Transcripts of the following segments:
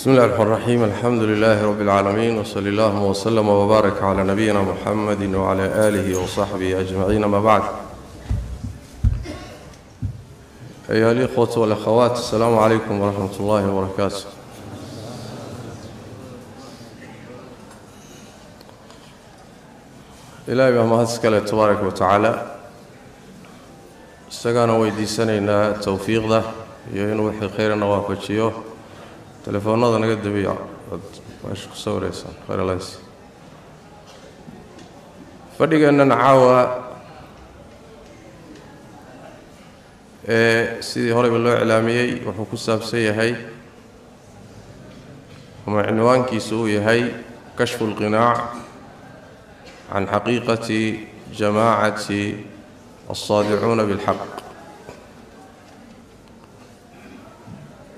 بسم الله الرحمن الرحيم. الحمد لله رب العالمين وصلى الله وسلم وبارك على نبينا محمد وعلى آله وصحبه أجمعين. ما بعد أيها الإخوة والأخوات السلام عليكم ورحمة الله وبركاته. ilaahay baa mahad iskale tabaaraka wa tacaala isagaana weydiisanaynaa towfiiqda iyo inuu wixii khayrana waafajiyo telefoonnada naga dabiya ad meesha ku sawiraysaan khayralays fadhigeennan caawa ee sidii horeyba loo iclaamiyey wuxuu ku saabsan yahay ama cinwaankiisu uu yahay kashfu اlqinaac can xaqiiqati jamaacati alsaadicuuna bilxaq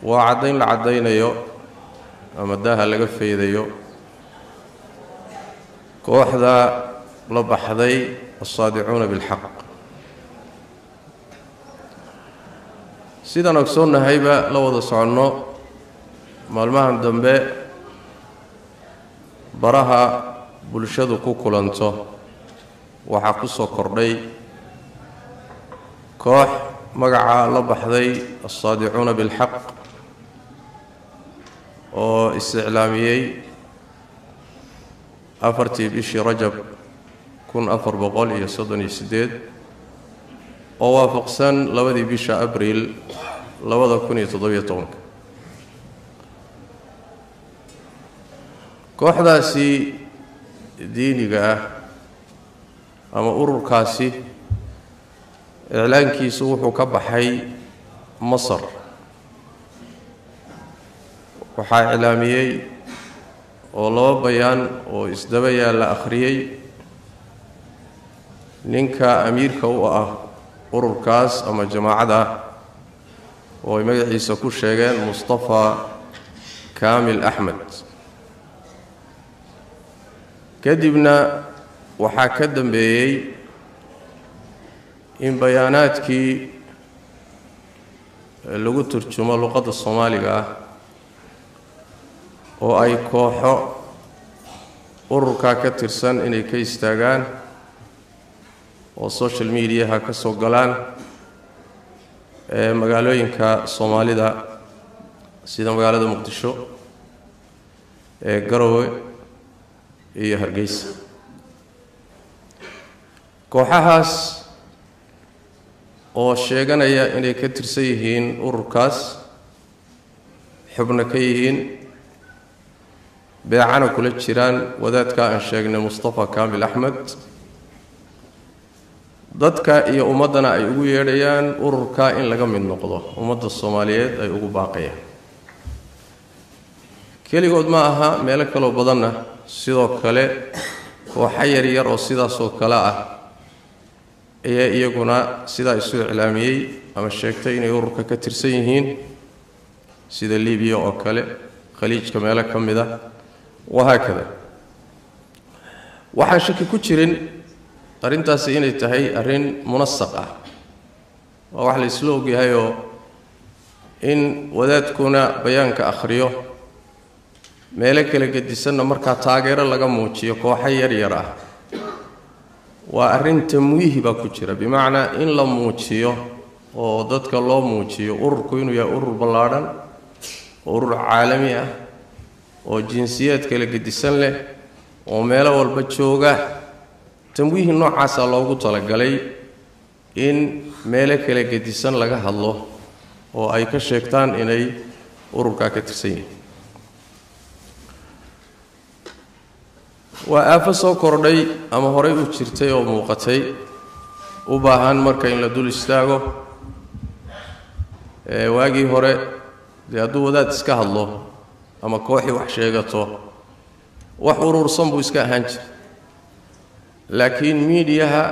waa caddayn la caddaynayo ama daaha laga faydayo. Kooxda la baxday alsaadicuuna bilxaq. Sidaan ogsoonnahayba la wada soconno maalmahan dambe baraha bulshadu ku kulanto waxaa ku soo kordhay koox magacaa la baxday alsaadicuuna bilxaq oo isticlaamiyey afartii bishii rajab kun afar boqol iyo soddon iyo siddeed oo waafaqsan labadii bisha abriil labada kun iyo toddobiyo tobanka. Kooxdaasi diiniga ah ama ururkaasi iclaankiisu wuxuu ka baxay masar waxaa iclaamiyey oo laba bayaan oo isdaba yaalla akhriyey. Ninka amiirka u ah ururkaas ama jamaacada oo ay magaciisa ku sheegeen mustafa kaamil axmed. Kadibna waxaa ka dambeeyey in bayaanaadkii lagu turjumo luqadda soomaaliga ah oo ay kooxo ururkaa ka tirsan inay ka istaagaan oo social mediaha ka soo galaan ee magaalooyinka soomaalida sida magaalada muqdisho ee garowe iyo hargeysa. Kooxahaas oo sheeganaya inay ka tirsan yihiin ururkaas xubno ka yihiin beecana kula jiraan. Wadaadka aan sheegnay mustafa kaamil axmed. Dadka iyo ummaddana ay ugu yeedhayaan ururka in laga mid noqdo. Ummadda soomaaliyeed ay ugu baaqayaan. Keligood ma aha meelo kaloo badanna sidoo kale kooxa yaryar oo sidaasoo kale ah ayaa iyaguna sidaa isu iclaamiyey ama sheegtay inay ururka ka tirsan yihiin sida libiya oo kale khaliijka meelo ka mid a wahaakada waxaan shaki ku jirin arrintaasi inay tahay arrin munasaq ah. Waa wax la isla ogyahayoo in wadaadkuna bayaanka akhriyo meelo kala gedisanna markaa taageero laga muujiyo kooxo yaryar ah. Waa arrin tamwiihi baa ku jira bimacnaa in la muujiyo oo dadka loo muujiyo ururku inuu yahay urur ballaadhan urur caalami ah oo jinsiyaad kala gedisan leh oo meelo walba jooga. Tamwiihi noocaasaa loogu talagalay in meelo kala gedisan laga hadlo oo ay ka sheegtaan inay ururkaa ka tirsan yihiin. Waa aafo soo kordhay ama horey u jirtay oo muuqatay u baahan marka in la dul istaago. Waagii hore dee hadduu wadaad iska hadlo ama kooxii wax sheegato wax urursan buu iska ahaan jira laakiin miidiyaha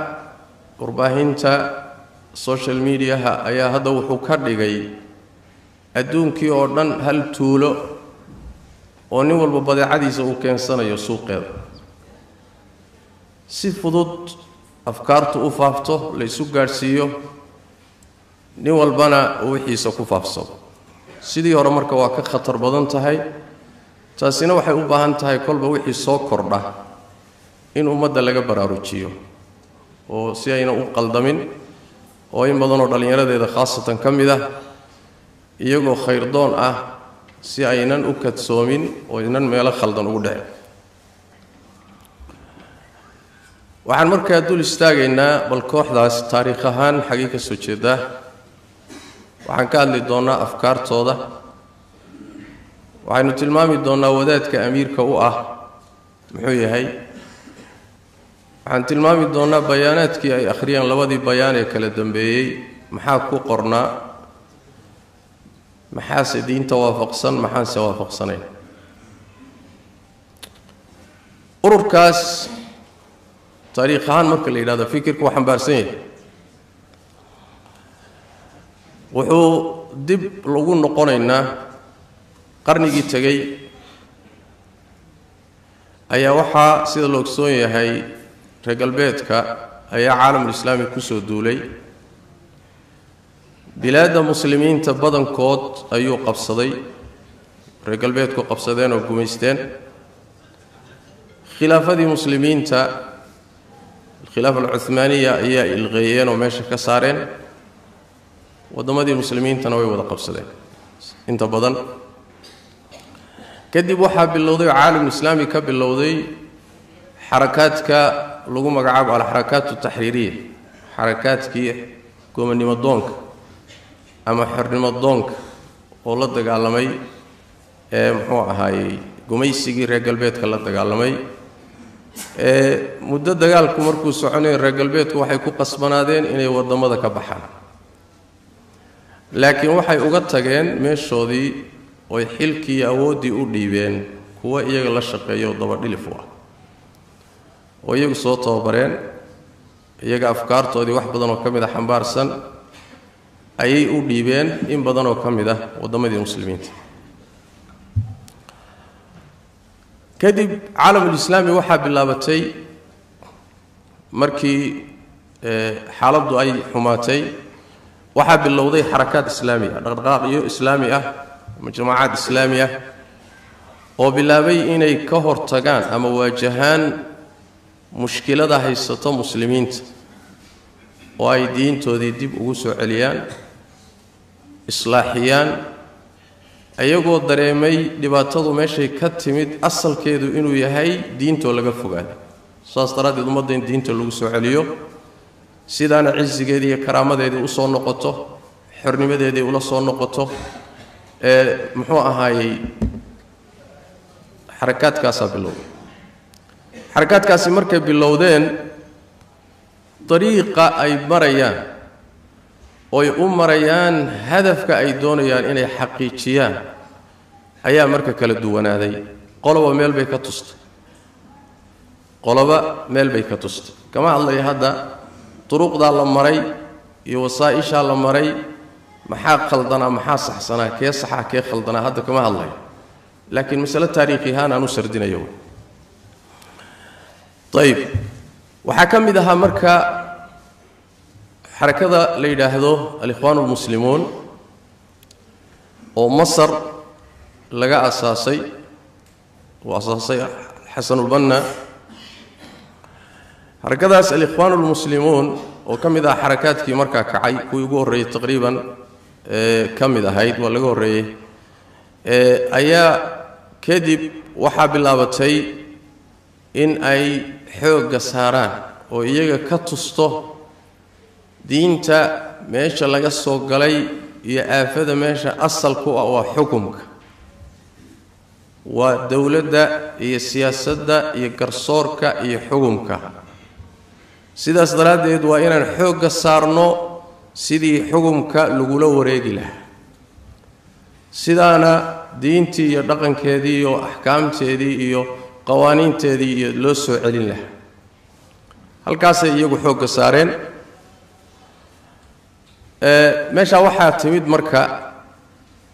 warbaahinta social mediaha ayaa hadda wuxuu ka dhigay adduunkii oo dhan hal tuulo oo nin walba badeecadiisa uu keensanayo suuqeeda. Si fudud afkaartu u faafto la isu gaadhsiiyo nin walbana uu wixiisa ku faafsado. Sidii hore marka waa ka khatar badan tahay taasina waxay u baahan tahay kolba wixii soo kordha in ummadda laga baraarujiyo oo si ayna u qaldamin oo in badanoo dhallinyaradeeda khaasatan ka mid ah iyagoo khayrdoon ah si aynan u kadsoomin oo aynan meelo khaldan ugu dhicin. Waxaan markaa dul istaagaynaa bal kooxdaas taariikh ahaan xaggii ka soo jeedaa. Waxaan ka hadli doonnaa afkaartooda waxaynu tilmaami doonnaa wadaadka amiirka u ah. Muxuu yahay? Waxaan tilmaami doonnaa bayaanaadkii ay akhriyeen labadii bayaan ee kala dambeeyey. Maxaa ku qornaa? Maxaase diinta waafaqsan? Maxaanse waafaqsanayn? Ururkaas taariikh ahaan marka la yidhahdo fikirka waa xambaarsan yahay. Wuxuu dib lagu noqonaynaa qarnigii tegey ayaa waxaa sida la ogsoon yahay reer galbeedka ayaa caalamulislaami ku soo duulay. Bilaadda muslimiinta badankood ayuu qabsaday reer galbeedku qabsadeen oo gumaysteen. Khilaafadii muslimiinta alkhilaafa alcuhmaaniya ayaa ilqeeyeen oo meesha ka saareen. Waddamadii muslimiintana way wada qabsadeen. Inta badan kadib waxaa bilowday oo caalamulislaami ka bilowday xarakaadka lagu magacaabo alxarakaat taxriiriya xarakaadkii gomanimo doonka ama xornimo doonka oo la dagaalamay ee muxuu ahaayey gumaysigii reer galbeedka la dagaalamay. Ee muddo dagaalku markuu soconay reer galbeedku waxay ku qasbanaadeen inay waddamada ka baxaan. Laakiin waxay uga tageen meeshoodii oy xilkii awooddii u dhiibeen kuwa iyaga la shaqeeya oo dabadhilif u ah. Oo iyagu soo tababareen iyaga afkaartoodii wax badan oo ka mid a xambaarsan ayay u dhiibeen in badan oo ka mid ah waddamadii muslimiinta. Kadib caalamulislaami waxaa bilaabatay markii xaaladdu ay xumaatay waxaa bilowday xarakaad islaami ah dhaqdhaqaaqyo islaami ah ama jamaacaad islaami ah oo bilaabay inay ka hortagaan ama waajahaan mushkilada haysato muslimiinta oo ay diintoodii dib ugu soo celiyaan islaaxiyaan iyagoo dareemay dhibaatadu meeshay ka timid asalkeedu inuu yahay diintoo laga fogaada saas daraaddeed ummadda in diinta lagu soo celiyo sidaana cisigeedii iyo karaamadeedii u soo noqoto xornimadeedii ula soo noqoto muxuu ahaayey xarakaadkaasaa bilowday xarakaadkaasi markay bilowdeen dariiqa ay marayaan oy u marayaan hadafka ay doonayaan inay xaqiijiyaan ayaa marka kala duwanaaday. Qoloba meel bay ka tustay qoloba meel bay ka tustay kama hadlaya hadda duruqdaa la maray iyo wasaa-ishaa la maray محاق خلدنا محاصح صنا كي صحا كي خلدنا هذا كما الله. لكن مسألة تاريخي هانا نسردنا يوم. طيب وحكم إذا مركا حركة ليدا الإخوان المسلمون ومصر لقى أساسي وأساسي حسن البنا. حركة الإخوان المسلمون وكم إذا حركات في مركا كعي ويقول تقريبا ka mid ahayd waa laga horreeyey. Ayaa kadib waxaa bilaabatay in ay xoogga saaraan oo iyaga ka tusto diinta meesha laga soo galay iyo aafada meesha asalku ah waa xukumka. Waa dowladda iyo siyaasadda iyo garsoorka iyo xukumka. Sidaas daraaddeed waa inaan xoogga saarno sidii xukumka lagula wareegi lahaa. Sidaana diintii iyo dhaqankeedii iyo axkaamteedii iyo qawaaniinteedii iyo loo soo celin lahaa. Halkaasay iyagu xoogga saareen. Meeshaa waxaa timid marka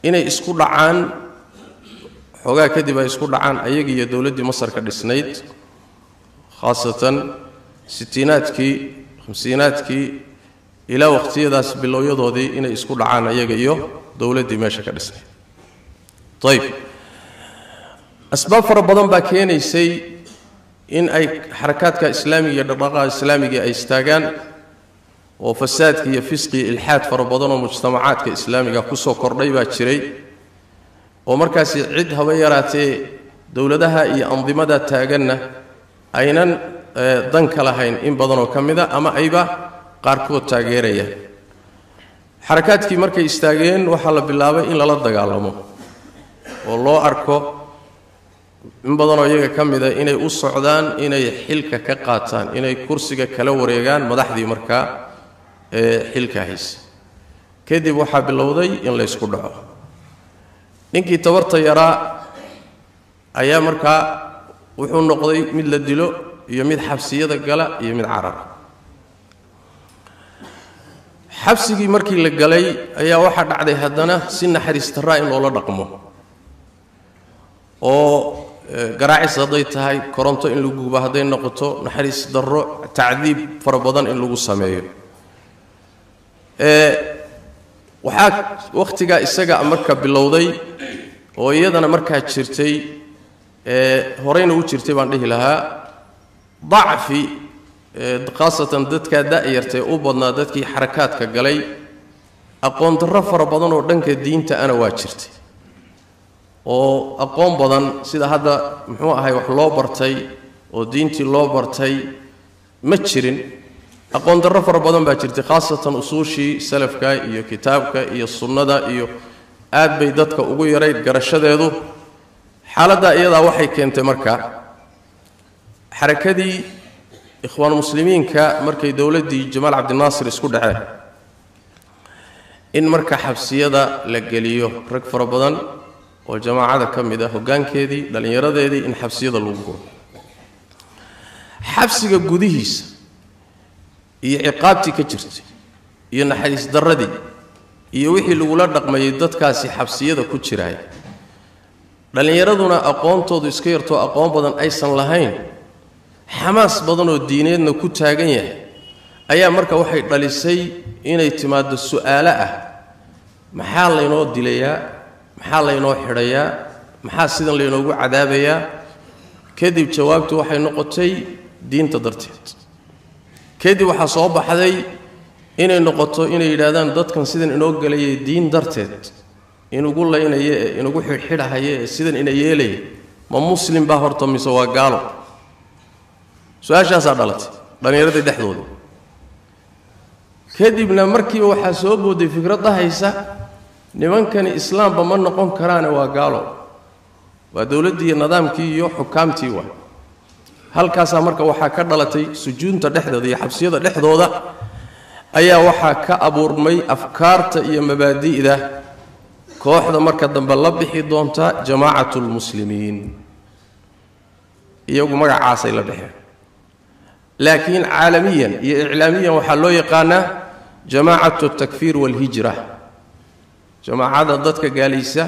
inay isku dhacaan xoogaa kadib ay isku dhacaan ayagii iyo dowladdii masar ka dhisnayd khaasatan sitiinaadkii hamsiinaadkii ilaa waqtiyadaas bilowyadoodii inay isku dhacaan ayaga iyo dowladdii meesha ka dhisnayd ayb asbaab fara badan baa keenaysay in ay xarakaadka islaamiga iyo dhaqdhaqaqa islaamiga ay istaagaan oo fasaadka iyo fisqiya ilxaad fara badan oo mujtamacaadka islaamiga ku soo kordhay baa jiray oo markaasi cid haba yaraatee dowladaha iyo andimada taaganna aynan danka lahayn in badanoo ka mid a ama ayba qaarkood taageerayaan xarakaadkii markay istaageen waxaa la bilaabay in lala dagaalamo oo loo arko in badanoo iyaga ka mid a inay u socdaan inay xilka ka qaataan inay kursiga kala wareegaan madaxdii markaa ee xilka haysa kadib waxaa bilowday in laysku dhaco. Ninkii tabarta yaraa ayaa markaa wuxuu noqday mid la dilo iyo mid xabsiyada gala iyo mid carara xabsigii markii la galay ayaa waxaa dhacday haddana si naxariis darraa in loola dhaqmo. Oo garaacis hadday tahay koronto in lagu gubo hadday noqoto naxariis darro tacdiib fara badan in lagu sameeyo. Waxaa wakhtigaa isaga marka bilowday oo iyadana markaa jirtay horeyna u jirtay baan dhihi lahaa dacfi khaasatan dadkaa da-yartae u badnaa dadkii xarakaadka galay aqoon darro fara badan oo dhanka diinta ana waa jirtay. Oo aqoon badan sida hadda muxuu ahay wax loo bartay oo diintii loo bartay ma jirin. Aqoon darro fara badan baa jirtay khaasatan usuushii salafka iyo kitaabka iyo sunnada iyo aad bay dadka ugu yarayd garashadeedu. Xaaladdaa iyadaa waxay keentay marka xarakadii ikhwaan muslimiinka markay dowladdii jamaal cabdinaasir isku dhaceen in marka xabsiyada la geliyo rag fara badan oo jamaacada ka mid ah hoggaankeedii dhallinyaradeedii in xabsiyada lagu guro. Xabsiga gudihiisa iyo ciqaabtii ka jirtay iyo naxariis darradii iyo wixii lagula dhaqmayay dadkaasi xabsiyada ku jiraaya dhallinyaraduna aqoontoodu iska yartoo aqoon badan aysan lahayn xamaas badan oo diineedna ku taagan yahay ayaa marka waxay dhalisay inay timaaddo su'aalo ah. Maxaa laynoo dilayaa? Maxaa laynoo xidhayaa? Maxaa sidan laynoogu cadaabayaa? Kadib jawaabtu waxay noqotay diinta darteed. Kadib waxaa soo baxday inay noqoto inay yidhaahdaan dadkan sidan inoo gelayay diin darteed inugu laynaya ee inugu xidhxidhahaya ee sidan ina yeelaya ma muslim baa horta mise waa gaalo su'aashaasaa dhalatay dhallinyaradii dhexdooda. Kadibna markiiba waxaa soo booday fikrad dhahaysa nimankani islaamba ma noqon karaane waa gaalo. Waa dowladdii nidaamkii iyo xukaamtii waa. Halkaasaa marka waxaa ka dhalatay sujuunta dhexdooda iyo xabsiyada dhexdooda ayaa waxaa ka abuurmay afkaarta iyo mabaadi'da kooxda marka dambe la bixi doonta jamaacatu lmuslimiin iyagu magacaasay la baxeen laakiin caalamiyan iyo iclaamiyan waxaa loo yaqaanaa jamaacatu altakfiir waalhijra jamaacada dadka gaalaysa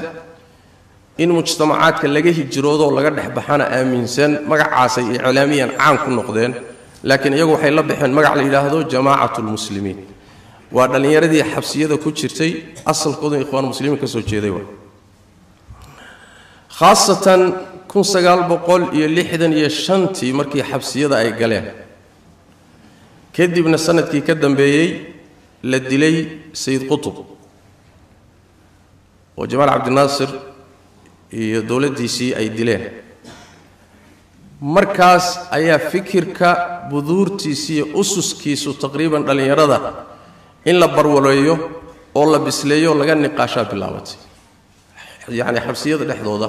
in mujtamacaadka laga hijroodoo laga dhex baxana aaminsan magacaasay iclaamiyan caan ku noqdeen laakiin iyagu waxay la baxeen magac la yidhaahdo jamaacatu lmuslimiin waa dhallinyaradii xabsiyada ku jirtay asalkoodu ikhwaan muslimiin ka soo jeeday waa. Khaasatan kun sagaal boqol iyo lixdan iyo shantii markii xabsiyada ay galeen kadibna sannadkii ka dambeeyey la dilay sayid qutub oo jamaal cabdinaasir iyo dowladdiisii ay dileen. Markaas ayaa fikirka buduurtiisi iyo ususkiisu taqriiban dhallinyarada in la barwaleeyo oo la bisleeyo laga niqaashaa bilaabatay yacni xabsiyada dhexdooda.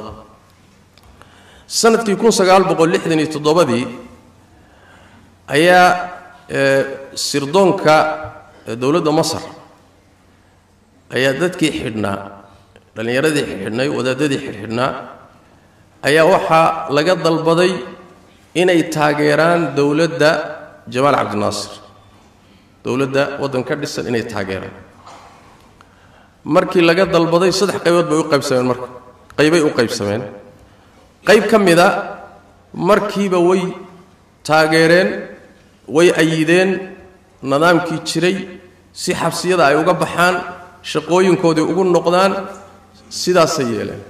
Sanadkii kun sagaal boqol lixdan iyo toddobadii ayaa sirdoonka dowladda masar ayaa dadkii xidhnaa dhallinyaradii xidhnay wadaadadii xidhxidhnaa ayaa waxaa laga dalbaday inay taageeraan dowladda jamaal cabdinaasir dowladda waddan ka dhisan inay taageeraan. Markii laga dalbaday saddex qaybood bay u qaybsameen marka qaybay u qaybsameen. Qayb ka mida markiiba way taageereen way ayideen nidaamkii jiray si xabsiyada ay uga baxaan shaqooyinkoodii ugu noqdaan sidaasay yeeleen.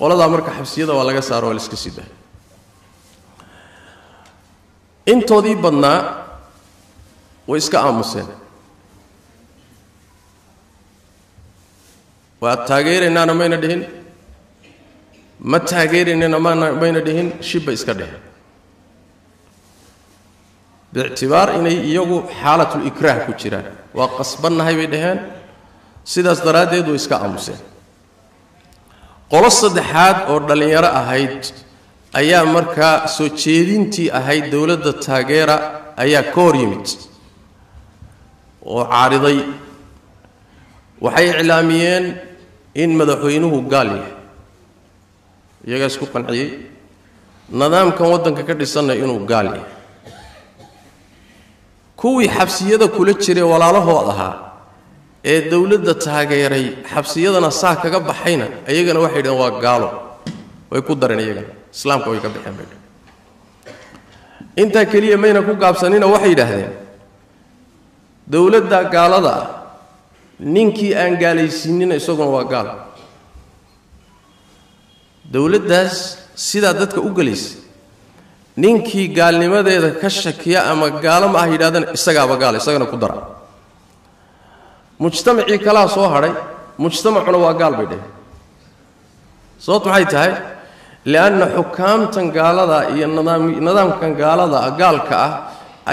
Qoladaa marka xabsiyada waa laga saaro waa la iska sii dahay intoodii badnaa way iska aamuseen. Waa taageeraynaana mayna dhihin ma taageeraynana mayna dhihin shibba iska dheheen biictibaar inay iyagu xaalatul ikraah ku jiraan. Waa qasbannahay bay dhaheen. Sidaas daraaddeed way iska aamuseen. Qolo saddexaad oo dhallinyaro ahayd ayaa markaa soo jeedintii ahayd dowladda taageera ayaa ka hor yimid oo caariday. Waxay iclaamiyeen in madaxweynuhu gaal yahay. Iyagaa isku qanciyey nidaamkan waddanka ka dhisanna inuu gaal yahay kuwii xabsiyada kula jiray walaalahood ahaa ee dowladda taageeray xabsiyadana saa kaga baxayna iyagana waxay dhaheen waa gaalo. Way ku dareen iyagana. Islaamka way ka baxeen bay. Intaa keliya mayna ku gaabsanina waxay yidhaahdeen dowladda gaalada ninkii aan gaalaysiinina isaguna waa gaal. Dowladdaas sidaa dadka u gelaysa ninkii gaalnimadeeda ka shakiya ama gaalo ma ah yidhahdana isagaaba gaal isagana ku dara. Mujtamacii kalaa soo hadhay mujtamacuna waa gaal bay dheheen sababt maxay tahay? Lianna xukaamtan gaalada iyo nidaamkan gaalada gaalka ah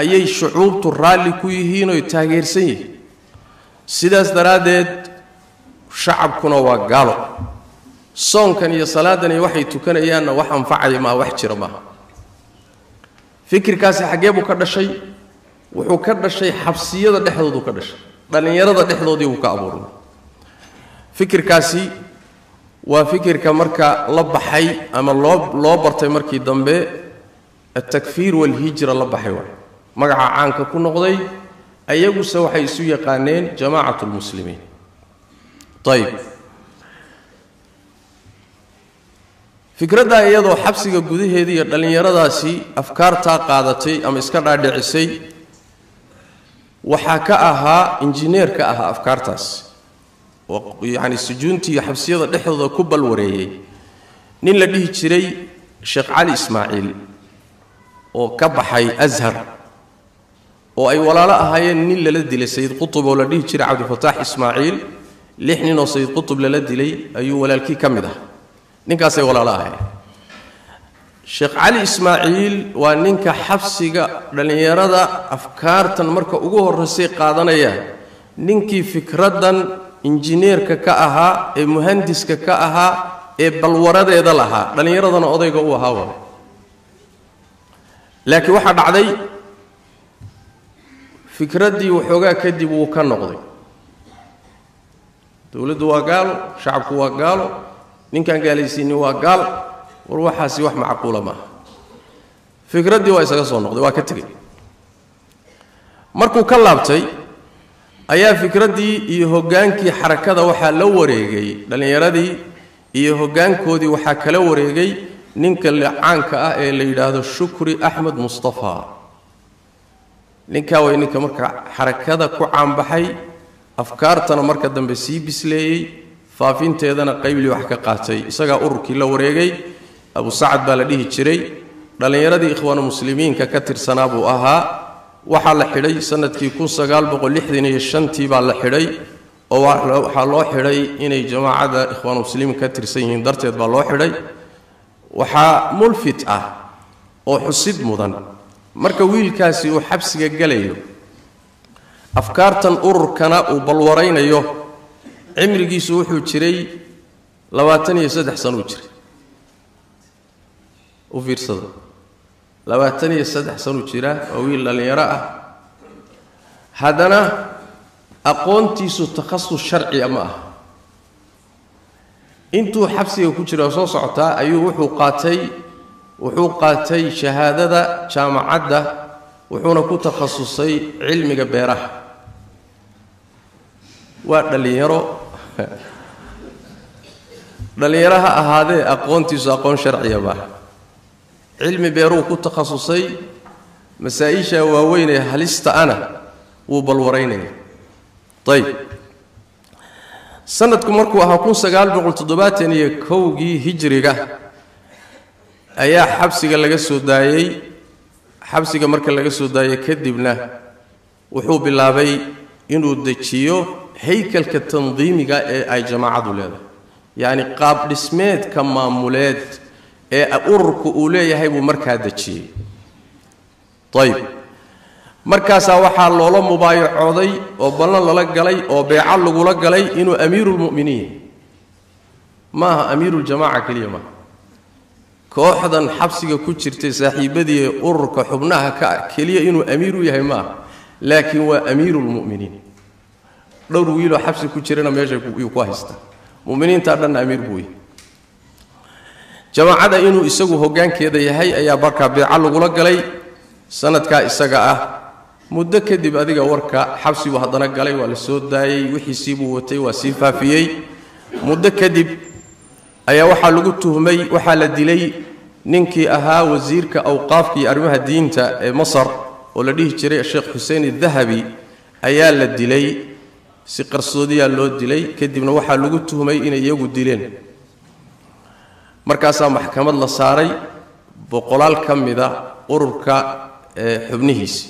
ayay shucuubtu raalli ku yihiin oy taageersan yihiin. Sidaas daraaddeed shacabkuna waa gaalo. Soonkan iyo salaadan iyo waxay tukanayaanna wax anfacaya maa wax jira maaha fikirkaasi xaggee buu ka dhashay wuxuu ka dhashay xabsiyada dhexdoodu ka dhashay dhallinyarada dhexdoodii buu ka abuurmay fikirkaasi waa fikirka marka la baxay ama loo loo bartay markii dambe altakfiir walhijra la baxay waay. Magaca caanka ku noqday ayaguse waxay isu yaqaaneen jamaacat lmuslimiin ayib fikraddaa iyadoo xabsiga gudaheeda iyo dhallinyaradaasi afkaartaa qaadatay ama iska dhaadhicisay waxaa ka ahaa injineer ka ahaa afkaartaas. Oo yacni sujuuntii iyo xabsiyada dhexdooda ku balwareeyey nin la dhihi jiray sheekh cali ismaaciil oo ka baxay ashar oo ay walaalo ahaayeen nin lala dilay sayid qutub oo la dhihi jiray cabdifataax ismaaciil. Lix nin oo sayid qutub lala dilay ayuu walaalkii ka mid ah ninkaasay walaalo ahaayeen sheekh cali ismaaciil waa ninka xabsiga dhallinyarada afkaartan marka ugu horraysay qaadanayaan ninkii fikraddan injineerka ka ahaa ee muhandiska ka ahaa ee balwaradeeda lahaa. Dhallinyaradana odayga u ahaa waay. Laakiin waxaa dhacday fikraddii waxoogaa kadib wuu ka noqday. Dowladdu waa gaalo shacabku waa gaalo ninkaan gaalaysiinin waa gaal. War waxaasi wax macquula maaha fikraddii waa isaga soo noqday waa ka tegey. Markuu ka laabtay ayaa fikraddii iyo hoggaankii xarakada waxaa la wareegay dhallinyaradii iyo hoggaankoodii waxaa kala wareegay ninka caanka ah ee la yidhaahdo shukri axmed mustafa. Ninkaa way ninka marka xarakada ku caanbaxay afkaartana marka dambe sii bisleeyey faafinteedana qaybli wax ka qaatay. Isagaa ururkii la wareegay abu sacad baa la dhihi jiray dhallinyaradii ikhwaanu muslimiinka ka tirsanaa buu ahaa. Waxaa la xidhay sannadkii tii baa la xidhay oo waxaa loo xidhay inay jamaacadda ikhwaanu muslimiin ka tirsan yihiin darteed baa loo xidhay. Waxaa mulfit ah oo xusid mudan. Marka wiilkaasi uu xabsiga gelayo afkaartan ururkana uu balwaraynayo cimrigiisu wuxuu jiray labaatan iyo saddex sanuu jiray. U fiirsada labaatan iyo saddex sanuu jiraa waa wiil dhallinyaro ah. Haddana aqoontiisu takhasus sharciga ma ah intuu xabsiga ku jira soo socotaa ayuu wuxuu qaatay wuxuu qaatay shahaadada jaamacadda wuxuuna ku takhasusay cilmiga beeraha. Waa dhallinyaro dhallinyaro ha ahaadee aqoontiisu aqoon sharciya maaha cilmi beeruu ku takhasusay masaa-isha waaweyn ee halista ana wuu balwaraynaya. Ayib sanadku markuu ahaa kun sagaal boqol toddobaatan iyo kowgii hijriga ayaa xabsiga laga soo daayey xabsiga marka laga soo daayey kadibna wuxuu bilaabay inuu dejiyo haykalka tandiimiga ee ay jamaacadu leedahay. Yacni qaab dhismeedka maamuleed ee ururku uu leeyahay buu markaa dejiyey. Ayib markaasaa waxaa loola mubaayacooday oo ballan lala galay oo beeco lagula galay inuu amiiruulmu'miniin ma aha amiiruuljamaaca keliya maaha. Kooxdan xabsiga ku jirtay saaxiibadii ururka xubnaha ka keliya inuu amiir u yahay maaha laakiin waa amiiruulmu'miniin dhowr wiiloo xabsi ku jirana meesha yuu ku haystaa muminiintaa dhanna amiir buu yahay jamaacada inuu isagu hoggaankeeda yahay ayaa markaa beeco lagula galay sanadkaa isaga ah. Muddo kadib adiga warka xabsibuu haddana galay waa la soo daayey wixiisiibuu watay waa sii faafiyey. Muddo kadib ayaa waxaa lagu tuhmay waxaa la dilay ninkii ahaa wasiirka awqaafka arrimaha diinta ee masar oo la dhihi jiray sheekh xuseen idahabi ayaa la dilay si qarsoodiyaa loo dilay kadibna waxaa lagu tuhmay inay iyagu dileen. Markaasaa maxkamad la saaray boqolaal ka mida ururka xubnihiisi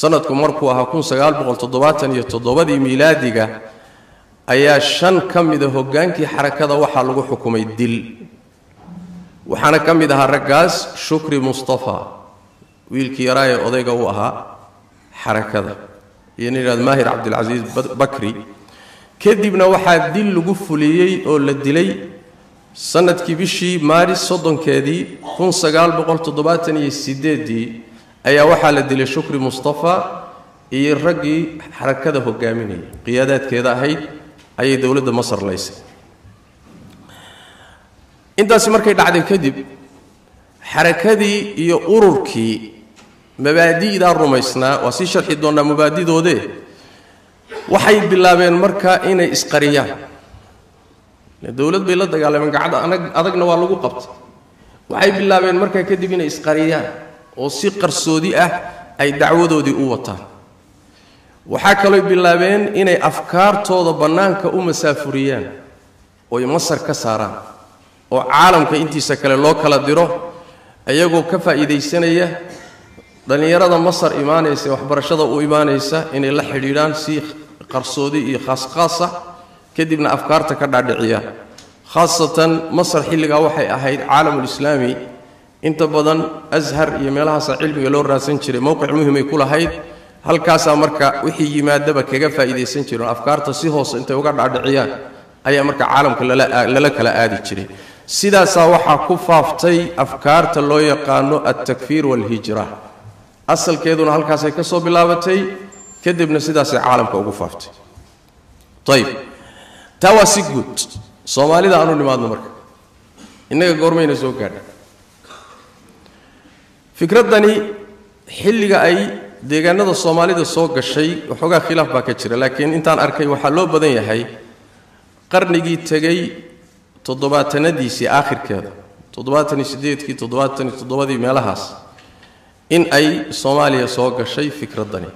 sanadku markuu ahaa kun sagaal boqol toddobaatan iyo toddobadii miilaadiga ayaa shan ka mida hoggaankii xarakada waxaa lagu xukumay dil. Waxaana ka mid ahaa raggaas shukri mustafa wiilkii yaraa ee odayga u ahaa xarakada iyo nin yidhahdo maahir cabdilcasiis bakri. Kadibna waxaa dil lagu fuliyey oo la dilay sannadkii bishii maaris soddonkeedii kun sagaal boqol toddobaatan iyo sideeddii ayaa waxaa la dilay shukri mustafa iyo raggii xarakada hogaaminayay. Qiyaadaadkeeda ahayd ayay dowladda masar laysay. Intaasi markay dhacday kadib xarakadii iyo ururkii mabaadi'daa rumaysnaa waa sii sharxi doonnaa mabaadidoodee waxay bilaabeen marka inay isqariyaan. Dowlad bay la dagaalameen gacda adagna waa lagu qabtay. Waxay bilaabeen markaa kadib inay isqariyaan oo si qarsoodi ah ay dacwadoodii u wataan. Waxaa kalooy bilaabeen inay afkaartooda bannaanka u masaafuriyaan oy masar ka saaraan oo caalamka intiisa kale loo kala diro iyagoo ka faa'iidaysanaya dhallinyarada masar imaanaysa waxbarashada u imaanaysa inay la xidhiidhaan si qarsoodi iyo khaashaasa kadibna afkaarta ka dhaadhiciyaan khaasatan masar xilligaa waxay ahayd caalamulislaami inta badan ashar iyo meelahaasa cilmiga loo raadsan jiray mowqic muhimay ku lahayd. Halkaasaa marka wixii yimaadaba kaga faa'iidaysan jireen afkaarta si hoose intay uga dhaadhiciyaan ayaa marka caalamka lala kala aadi jiray. Sidaasaa waxaa ku faaftay afkaarta loo yaqaano altakfiir waalhijra asalkeeduna halkaasay ka soo bilaabatay kadibna sidaasay caalamka ugu faaftay. Ayib taa waa si guud. Soomaalida aanu nimaadno marka. Innaga goormayna soo gaadha. Fikraddani xilliga ay deegaanada soomaalida soo gashay waxoogaa khilaaf baa ka jira laakiin intaan arkay waxaa loo badan yahay qarnigii tegey toddobaatanadiisii aakhirkeeda. Toddobaatan iyo siddeedkii toddobaatan iyo toddobadii meelahaas in ay soomaaliya soo gashay fikraddani.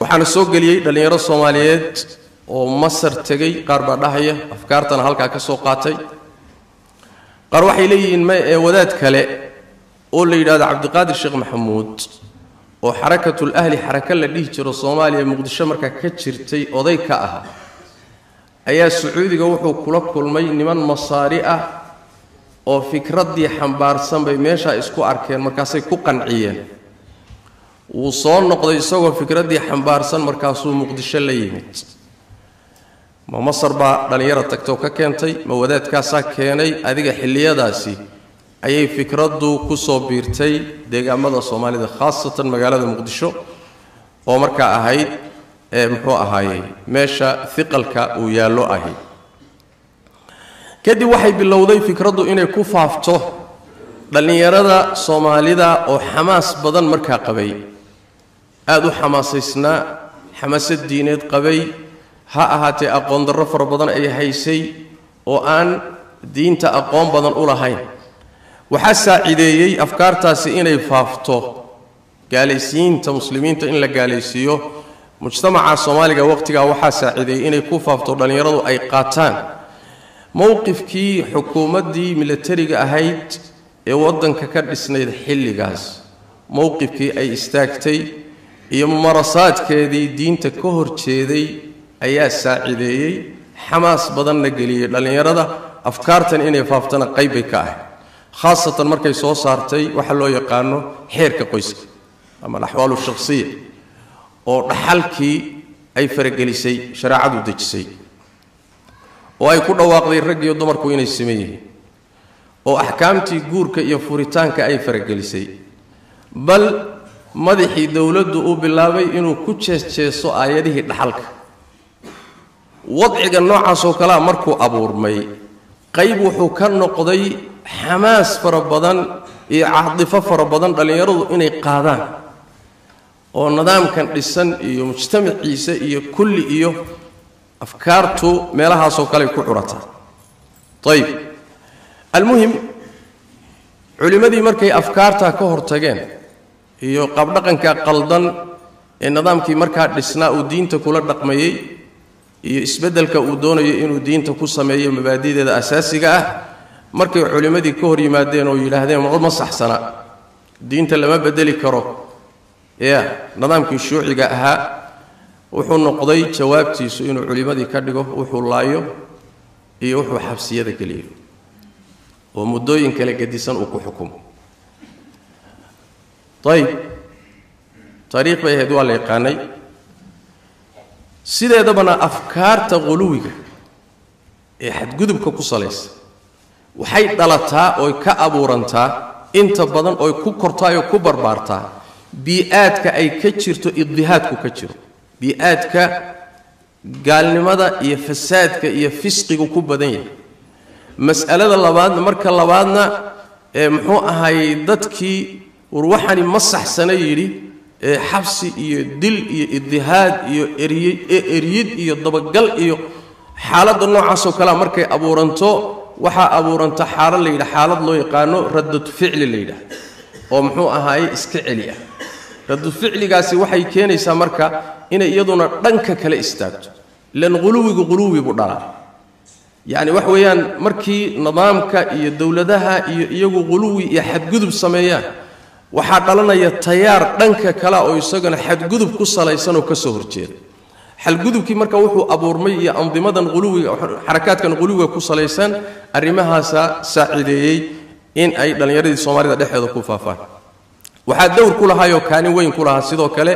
Waxaana soo geliyey dhallinyaro soomaaliyeed oo masar tegey qaar baa dhahaya afkaartana halkaa ka soo qaatay. Qaar waxay leeyihiin ma ee wadaad kale oo la yidhahdo cabdiqaadir sheekh maxamuud oo xarakatul ahli xaraka la dhihi jiro soomaaliya muqdisho markaa ka jirtay oday ka ahaa ayaa sacuudiga wuxuu kula kulmay niman masaari ah oo fikraddii xambaarsan bay meeshaa isku arkeen markaasay ku qanciyeen. Wuu soo noqday isagoo fikraddii xambaarsan markaasuu muqdisho la yimid. Ma masar baa dhallinyara tagtoo ka keentay ma wadaadkaasaa keenay adiga xilliyadaasi ayay fikraddu ku soo biirtay deegaamada soomaalida khaasatan magaalada muqdisho oo markaa ahayd ee muxuu ahaayey meesha hiqalka uu yaallo ahayd kadib waxay bilowday fikraddu inay ku faafto dhallinyarada soomaalida oo xamaas badan markaa qabay. Aada u xamaasaysnaa xamaasad diineed qabay. Ha ahaatee aqoon darro fara badan ay haysay oo aan diinta aqoon badan u lahayn. Waxaa saacideeyey afkaartaasi inay faafto gaalaysiinta muslimiinta in la gaalaysiiyo mujtamaca soomaaliga waqtigaa waxaa saaciideeyey inay ku faafto dhallinyaradu ay qaataan mowqifkii xukuumaddii milatariga ahayd ee waddanka ka dhisnayd xilligaas. Mowqifkii ay istaagtay iyo mumarasaadkeedii diinta ka hor jeeday ayaa saacideeyey. Xamaas badanna geliyey dhallinyarada afkaartan inay faaftana qayb bay ka ahayd. Khaasatan markay soo saartay waxa loo yaqaano xeerka qoyska ama alaxwaalu shakhsiya oo dhaxalkii ay faragelisay shareecadu dejisay oo ay ku dhawaaqday rag iyo dumarku inay siman yihiin oo axkaamtii guurka iyo furitaanka ay faragelisay. Bal madaxii dowladdu uu bilaabay inuu ku jeesjeeso aayadihii dhaxalka. Wadciga noocaasoo kalea markuu abuurmay qayb wuxuu ka noqday xamaas fara badan iyo cadifo fara badan dhallinyaradu inay qaadaan oo nidaamkan dhisan iyo mujtamaciisa iyo kulli iyo afkaartu meelahaasoo kale ku curataa ayib almuhim culimmadii markay afkaartaa ka hortageen iyo qabdhaqanka qaldan ee nidaamkii markaa dhisnaa uu diinta kula dhaqmayey iyo isbeddelka uu doonayo inuu diinta ku sameeyo mabaadideeda asaasiga ah markay culimmadii ka hor yimaadeen oo yidhaahdeen ma saxsana. Diinta lama bedeli karo. Ya nidaamkii shuuciga ahaa wuxuu noqday jawaabtiisu inuu culimmadii ka dhigo wuxuu laayo iyo wuxuu xabsiyada geliyo oo muddooyin kale gedisan uu ku xukumo. Ayib taariikh bay ahayd waa la yaqaanay. Sideedabana afkaarta quluwiga ee xadgudubka ku salaysa waxay dhalataa ooy ka abuurantaa inta badan ooy ku kortaa oo ku barbaartaa. Bii-aadka ay ka jirto idihaadku ka jiro bii-aadka gaalnimada iyo fasaadka iyo fisqigu ku badan yahay. Mas'alada labaadna marka labaadna ee muxuu ahaayey dadkii war ma saxsana yidhi ee xabsi iyo dil iyo idihaad iyo eryid iyo dabagal iyo xaaladda noocaasoo kalea markay abuuranto waxaa abuuranta xaalad la yidhaha xaalad loo yaqaano ficli la yidhaah oo muxuu ahaaye iska celi ah radu ficligaasi waxay keenaysaa marka inay iyaduna dhanka kale istaagto. Ilan quluwigu quluwi buu dhalaa. Yacni wax weeyaan markii nidaamka iyo dowladaha iyo iyagu quluwi iyo xadgudub sameeyaan waxaa dhalanaya tayaar dhanka kale oo isagana xadgudub ku salaysan oo ka soo horjeeda. Xalgudubkii marka wuxuu abuurmay iyo andimadan quluwiga xarakaadkan quluwiga ku salaysan arrimahaasaa saacideeyey in ay dhallinyaradii soomaalida dhexeeda ku faafaan. Waxaa dowr ku lahaayoo kaalin weyn ku lahaa sidoo kale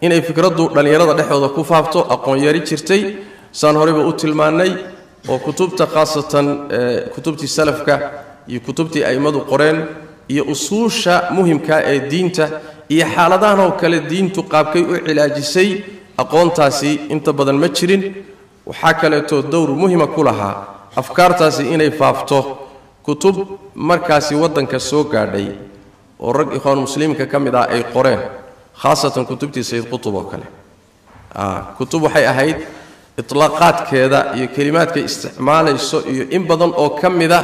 inay fikraddu dhallinyarada dhexdooda ku faafto aqoon yari jirtay. Saan horeyba u tilmaannay oo kutubta khaasatan kutubtii salafka iyo kutubtii a'immadu qoreen iyo usuusha muhimka ee diinta iyo xaaladahan oo kale diintu qaabkay u cilaajisay aqoontaasi inta badan ma jirin. Waxaa kaleetoo dowr muhima ku lahaa afkaartaasi inay faafto. Kutub markaasi waddanka soo gaadhay oo rag ikhwaan muslimiinka ka mid ah ay qoreen khaasatan kutubtii sayid qutub oo kale kutub waxay ahayd itlaaqaadkeeda iyo kelimaadkay isticmaalayso iyo in badan oo ka mid a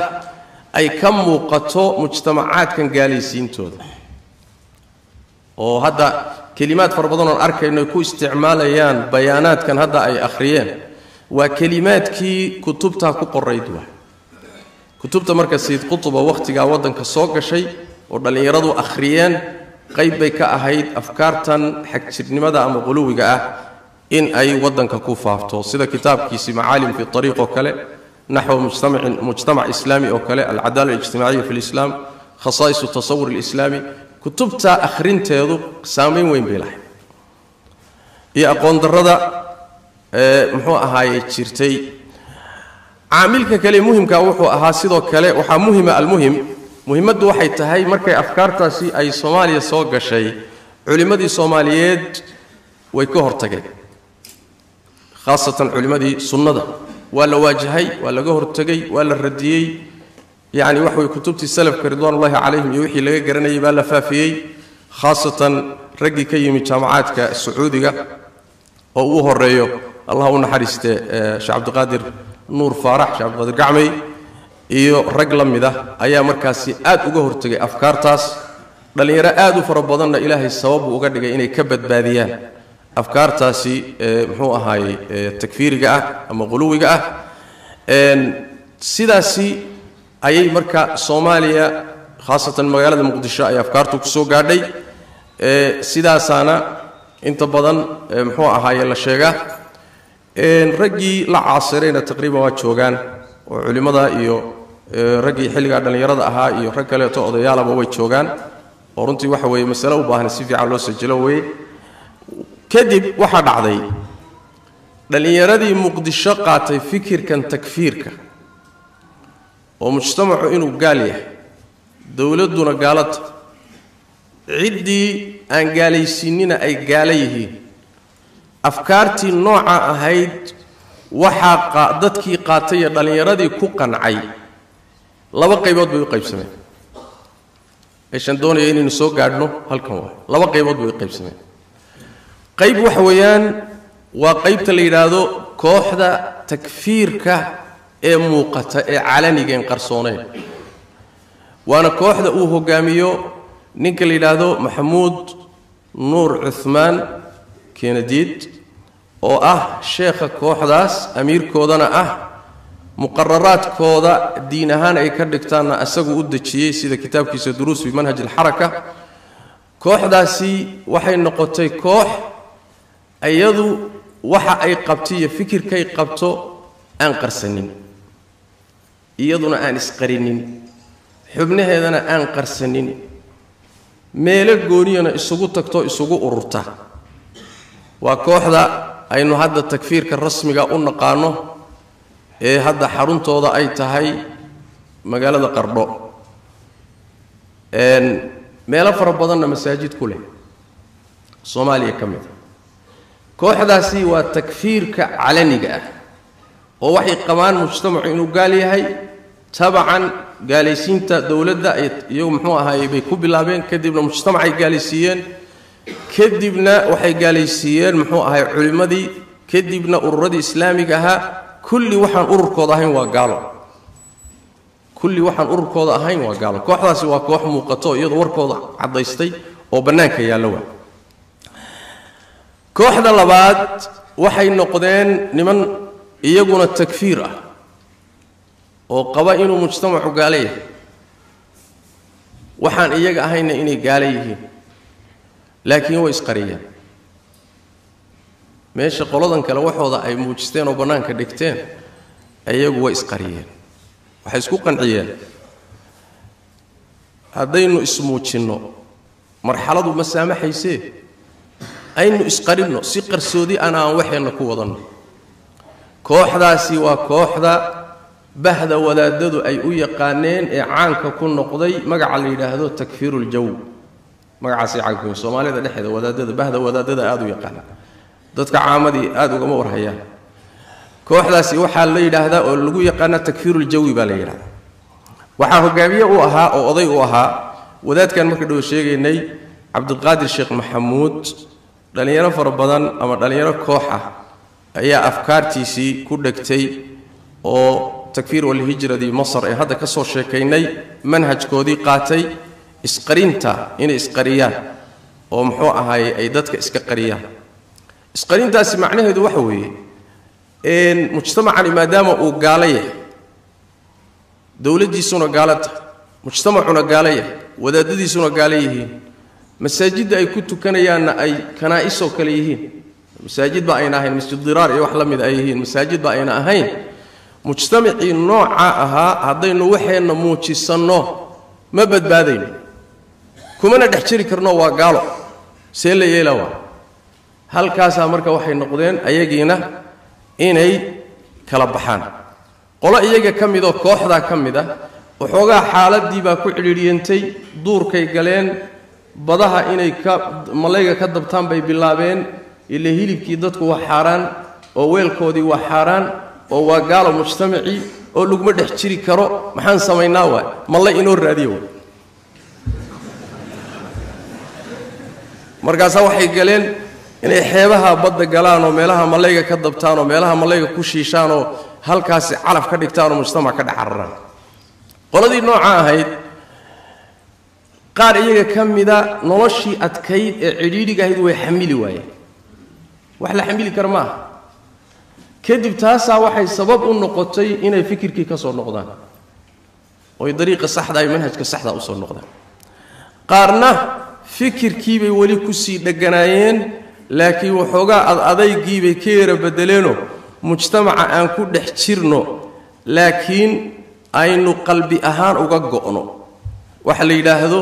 ay ka muuqato mujtamacaadkan gaalaysiintooda oo hadda kelimaad fara badan oon arkayno ay ku isticmaalayaan bayaanaadkan hadda ay akhriyeen waa kelimaadkii kutubtaa ku qorayd waa kutubta marka sayid qutuba wakhtigaa waddanka soo gashay oo dhallinyaradu akhriyeen qayb bay ka ahayd afkaartan xagjirnimada ama quluwiga ah in ay waddanka ku faafto. Sida kitaabkiisi macaalim fi ariiq oo kale naxwa mujtamac islaami oo kale alcadaala alijtimaciya fi lislaam khasaa'isu tasawur alislaami kutubta akhrinteedu saamayn weyn bay lahayd. Iyo aqoon darrada muxuu ahaaye jirtay. Caamilka kale muhimka wuxuu ahaa sidoo kale waxaa muhima almuhim muhimmaddu waxay tahay markay afkaartaasi ay soomaaliya soo gashay culimmadii soomaaliyeed way ka hortageen. Khaasatan culimmadii sunnada. Waa la waajahay waa laga hortegay waa la radiyey. Yacni wax way kutubtii salafka ridwaanullahi calayhim iyo wixii laga garanayay baa la faafiyey. Khaasatan raggii ka yimi jaamacaadka sacuudiga oo uu horeeyo allah u naxariiste sheekh cabdiqaadir nuur faarax sheekh cabdiqaadir gacmay iyo rag la mid ah ayaa markaasi aad uga hortegay afkaartaas. Dhallinyaro aad u fara badanna ilaahay sababu uga dhigay inay ka badbaadiyaan. Afkaartaasi muxuu ahaayey takfiiriga ah ama quluwiga ah. Sidaasi ayay marka soomaaliya khaasatan magaalada muqdisho ay afkaartu ku soo gaadhay. Sidaasaana inta badan muxuu ahaaye la sheegaa raggii la caasirayna taqriiban waa joogaan oo culimmada iyo raggii xilligaa dhallinyarada ahaa iyo rag kaleeto odayaalaba way joogaan. Oo runtii waxa weeye masale u baahan si fiican loo sajilo weye kadib waxaa dhacday dhallinyaradii muqdisho qaatay fikirkan takfiirka oo mujtamacu inuu gaal yahay dowladduna gaalada ciddii aan gaalaysiinina ay gaala yihiin. Afkaartii nooca ahayd waxaa dadkii qaatay iyo dhallinyaradii ku qancay laba qaybood bay u qaybsameen meeshaan doonaya inaynu soo gaadhno halkan waay laba qaybood bay u qaybsameen qayb waxa weeyaan waa qaybta la yidhaahdo kooxda takfiirka ee muuqata ee calaniga en qarsooneyn. Waana kooxda uu hogaamiyo ninka la yidhaahdo maxamuud nuur cuhmaan kenadiid oo ah sheekha kooxdaas amiirkoodana ah muqararaadkooda diin ahaan ay ka dhigtaanna isagu u dejiyey sida kitaabkiisa duruus fi manhaj alxaraka kooxdaasi waxay noqotay koox iyadu waxa ay qabto iyo fikirkay qabto aan qarsanin iyaduna aan isqarinin xubnaheedana aan qarsanin meelo gooniyana isugu tagto isugu ururta. Waa kooxda aynu hadda takfiirka rasmiga u naqaano ee hadda xaruntooda ay tahay magaalada qardho meelo fara badanna masaajid ku leh. Soomaaliya ka mid. A kooxdaasi waa takfiirka calaniga ah oo waxay qabaan mujtamacu inuu gaal yahay tabacan gaalaysiinta dowladda iyagu muxuu ahaayey bay ku bilaabeen kadibna mujtamacay gaalaysiiyeen kadibna waxay gaalaysiiyeen muxuu ahay culimmadii kadibna ururadii islaamiga ahaa kulli waxaan ururkooda ahayn waa gaalo. Kulli waxaan ururkooda ahayn waa gaalo. Kooxdaasi waa koox muuqato iyadoo warkooda caddaystay oo bannaanka yaallo waa. Kooxda labaad waxay noqdeen niman iyaguna takfiir ah oo qaba inuu mujtamacu gaalo yahay. Waxaan iyaga ahayna inay gaalo yihiin laakiin way isqariyeen meesha qoladan kale waxooda ay muujisteen oo bannaanka dhigteen iyagu way isqariyeen waxay isku qanciyeen. Haddaynu ismuujinno marxaladu ma saamaxaysee aynu isqarinno si qarsoodi ana aan waxeenna ku wadanno. Kooxdaasi waa kooxda bahda wadaadadu ay u yaqaaneen ee caanka ku noqday magaca la yidhaahdo takfiiruljaw magacaasay caanka soomaalida dhexeeda wadaadada bahda wadaadada aada u yaqaana dadka caamadii aada ugama warhayaan kooxdaasi waxaa la yidhaahdaa oo lagu yaqaana takfiiruljawi baa la yidhahdaa. Waxaa hogaamiye u ahaa oo oday u ahaa wadaadkan marka dhow sheegaynay cabdilqaadir sheekh maxamuud dhallinyaro fara badan ama dhallinyaro koox ah ayaa afkaartiisii ku dhegtay oo takfiir walhijradii masar ee hadda ka soo sheekaynay manhajkoodii qaatay isqarinta inay isqariyaan oo muxuu ahaaye ay dadka iska qariyaan isqarintaasi macnaheedu waxa weeye mujtamacani maadaama uu gaalo yahay dowladdiisuna gaalo tahay mujtamacuna gaalo yahay wadaadadiisuna gaalo yihiin masaajidda ay ku tukanayaanna ay kanaa'isoo kale yihiin masaajidba ayna ahayn masjid diraar iyo wax la mida ay yihiin masaajidba ayna ahayn mujtamacii nooca ahaa haddaynu waxeenna muujisanno ma badbaadayno kumana dhex jiri karno waa gaalo see la yeela waa halkaasaa marka waxay noqdeen ayagiina inay kala baxaan. Qolo iyaga ka midoo kooxdaa ka mid ah waxoogaa xaaladii baa ku cidhiidhyantay duurkay galeen badaha inay ka malayga ka dabtaan bay bilaabeen ile hilibkii dadku waa xaaraan oo weelkoodii waa xaaraan oo waa gaalo mujtamacii oo laguma dhex jiri karo. Maxaan samaynaa waay? Mallay inoo raadiya waay. Markaasaa waxay galeen inay xeebaha badda galaan oo meelaha malayga ka dabtaan oo meelaha malayga ku shiishaan oo halkaasi calaf ka dhigtaan oo mujtamac ka dhex cararaan qoladii nooca ahayd qaar iyaga ka mida noloshii adkayd ee cidhiidhiga ahayd way xamili waayeen. Wax la xamili kara ma aha kadib taasaa waxay sabab u noqotay inay fikirkii ka soo noqdaan. Oy dariiqa saxda iyo manhajka saxda u soo noqdaan. Qaarna fikirkiibay weli ku sii dheganaayeen laakiin waxoogaa ad adaygiibay ka yara bedeleenoo mujtamaca aan ku dhex jirno laakiin aynu qalbi ahaan uga go'no. Waxa la yidhaahdo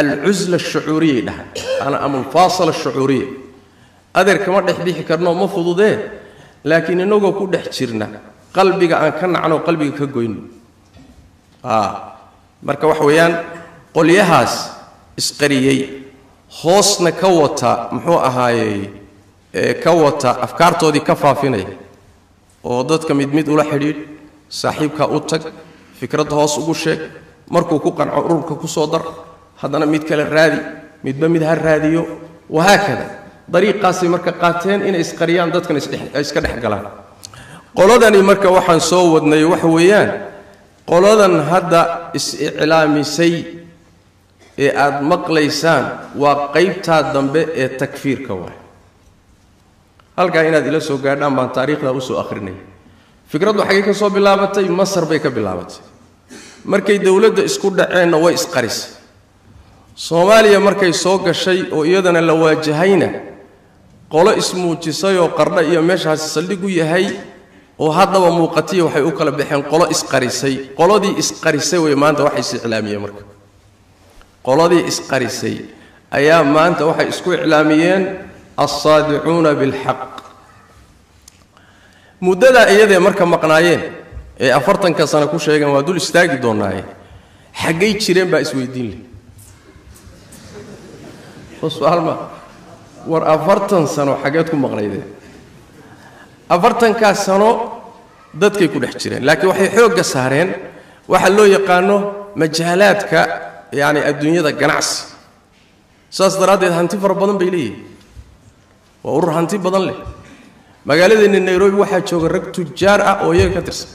alcusla ashucuuriyay dhahan ana ama alfaasala ashucuuriya adeer kama dhex bixi karno ma fududee? Laakiin inagoo ku dhex jirna qalbiga aan ka nacno qalbiga ka goyno. Marka waxa weeyaan qolyahaas isqariyey hoosna ka wata muxuu ahaayey ka wata afkaartoodii ka faafinaya oo dadka mid mid ula xidhiidh saaxiibka u tag fikradda hoos ugu sheeg markuu ku qanco ururka ku soo dar haddana mid kale raadi midba mid ha raadiyo wahaakada dariiqaasay marka qaateen inay isqariyaan dadkan iska dhex galaan. Qoladani marka waxaan soo wadnay waxa weeyaan qoladan hadda is-iclaamisay ee aada maqlaysaan waa qaybtaa dambe ee takfiirka waay. Halkaa inaad ila soo gaadhaan baan taariikhdaa u soo akhrinaya fikraddu xaggay ka soo bilaabatay masar bay ka bilaabatay. Markay dowladda isku dhaceenna way isqarisay soomaaliya markay soo gashay oo iyadana la waajahayna qolo ismuujisay oo qardha iyo meeshaasi saldhig u yahay oo haddaba muuqatiya waxay u kala baxeen qolo isqarisay. Qoladii isqarisay wey maanta waxay is iclaamiyeen marka qoladii isqarisay. Ayaa maanta waxay isku iclaamiyeen alsaadicuuna bilxaq. Muddadaa iyadee marka maqnaayeen ee afartanka sano ku sheegeen waa dul istaagi doonaaye xaggay jireen baa isweydiin leh. Suaalma war afartan sano xaggeed ku maqnaydeen afartankaas sano dadkay ku dhex jireen laakiin waxay xoogga saareen waxa loo yaqaano majaalaadka yacni adduunyada ganacsi saas daraaddeed hanti fara badan bay leeyihiin waa urur hanti badan leh. Magaaladeenna nairobi waxaa jooga rag tujaar ah oo iyaga ka tirsan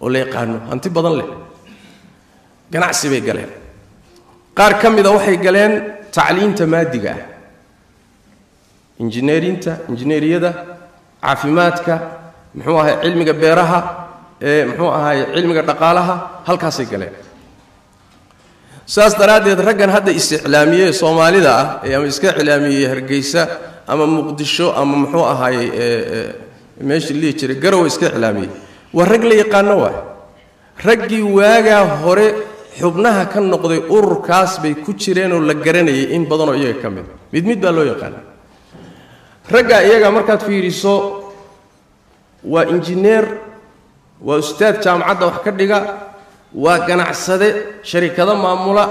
oo la yaqaano hanti badan leh. Ganacsi bay galeen. Qaar ka mida waxay galeen tacliinta maadiga ah. Injineerinta injineeriyada caafimaadka muxuu ahay cilmiga beeraha ee muxuu ahay cilmiga dhaqaalaha halkaasay galeen saas daraaddeed raggan hadda is-iclaamiyee soomaalida ah ee ama iska iclaamiyey hargeysa ama muqdisho ama muxuu ahaayey meeshii lihi jiray garowe iska iclaamiyey waa rag la yaqaano waay. Raggii waagaa hore xubnaha ka noqday ururkaas bay ku jireenoo la garanayay in badanoo iyaga ka mid. Mid mid baa loo yaqaana ragga iyaga markaad fiiriso waa injineer waa ustaad jaamacadda wax ka dhiga waa ganacsade sharikado maamula.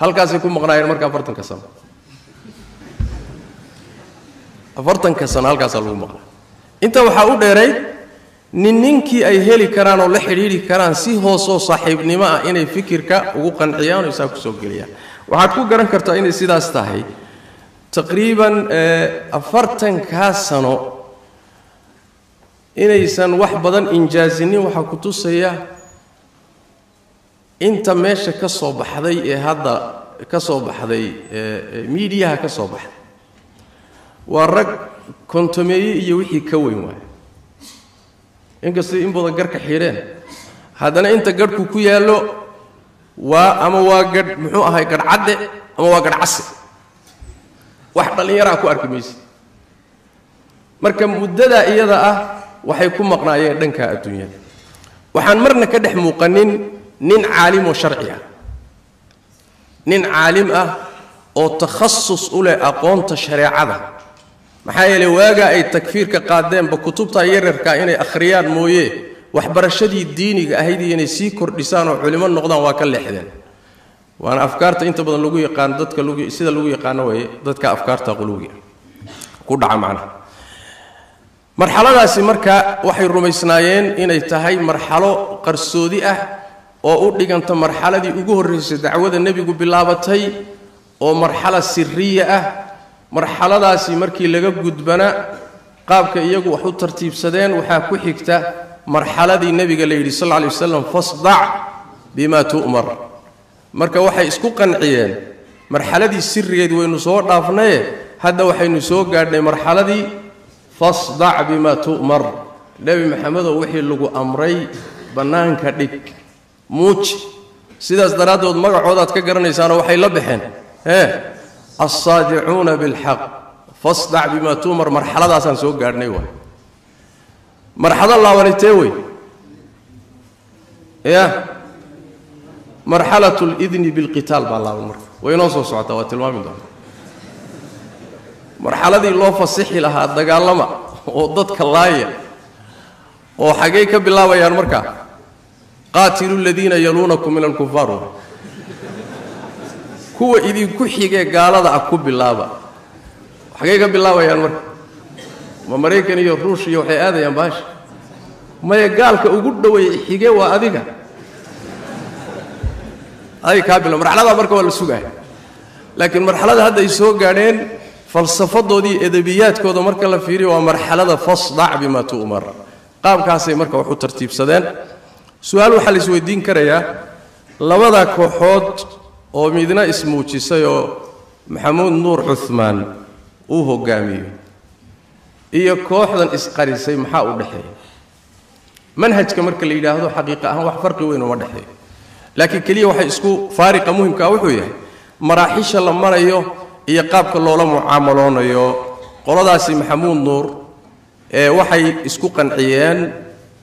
Halkaasay ku maqnaayeen marka afartanka sano. Afartanka sano halkaasaa lagu maqnaa. Intaa waxaa u dheerayd nin ninkii ay heli karaan oo la xidhiidhi karaan si hoosoo saaxiibnimo ah inay fikirka ugu qanciyaan oo isaa ku soo geliyaan. Waxaad ku garan kartaa inay sidaas tahay. Taqriiban afartankaa sano inaysan wax badan injaasinin waxaa ku tusaya inta meesha ka soo baxday ee hadda ka soo baxday miidiyaha ka soo baxday. Waa rag kontomeeye iyo wixii ka weyn waay inkastay in badan garhka xidheen haddana inta garhku ku yaallo waa ama waa gadh muxuu ahay gadh cadde ama waa gadh case? Wax dhallinyaraa ku arki mayse marka muddadaa iyada ah waxay ku maqnaayeen dhanka adduunyada. Waxaan marna ka dhex muuqanin nin caalim oo sharci ah. Nin caalim ah oo takhasus u leh aqoonta shareecada. Maxaa yeelay waagaa ay takfiirka qaadeenba kutubta yararka inay akhriyaan mooye waxbarashadii diiniga ahayd inay sii kordhisaan oo culimo noqdaan waa ka leexdeen. Waana afkaarta inta badan lagu yaqaano dadka sida lagu yaqaano waye dadka afkaarta quluwiga ku dhaca macnaha marxaladaasi marka waxay rumaysnaayeen inay tahay marxalo qarsoodi ah oo u dhiganta marxaladii ugu horraysay dacwada nebigu bilaabatay oo marxala siriya ah. Marxaladaasi markii laga gudbana qaabka iyagu wax u tartiibsadeen waxaa ku xigta marxaladii nebiga la yidhi sal lla lay waslam fasdac bima tu'mar. Marka waxay isku qanciyeen marxaladii sirigeed waynu soo dhaafnaye hadda waxaynu soo gaadhnay marxaladii fasdac bima tu'mar. Nebi maxamedow wixii lagu amray bannaanka dhig. Muuji sidaas daraaddood magacoodaad ka garanaysaanoo waxay la baxeen ee alsaadicuuna bilxaq fasdac bima tu'mar. Marxaladaasaan soo gaadhnay waay. Marxalo laabanitee wey ya? Marxalat lidni bilqitaal baa laaban marka. Way inoo soo socotaa waa tilmaami doona marxaladii loo fasixi lahaa dagaalama oo dadka laaya oo xaggay ka bilaabayaan markaa qaatilu ladiina yaluunakum min alkufaar kuwa idinku xigee gaalada ah ku bilaaba. Xaggay ka bilaabayaan marka ma maraykan iyo ruush iyo waxay aadayaan baasha maya gaalka ugu dhoweeye xige waa adiga. Adig kaa bila marxaladaa marka waa la sugaya laakiin marxalada hadda ay soo gaadheen falsafadoodii edebiyaadkooda marka la fiiriyo waa marxalada fasdac bima tu'mar. Qaabkaasay marka wax u tartiibsadeen. Su'aal waxaa la isweydiin karayaa labada kooxood oo midna ismuujisay oo maxamuud nuur cuhmaan uu hogaamiyo iyo kooxdan isqarisay maxaa u dhexeeya? Manhajka marka la yidhaahdo xaqiiqa ahaan wax farqi weyn uma dhexeeyo laakiin keliya waxay isku faariqa muhimkaa wuxuu yahay maraaxisha la marayo iyo qaabka loola mucaamaloonayo qoladaasi maxamuud nuur ee waxay isku qanciyeen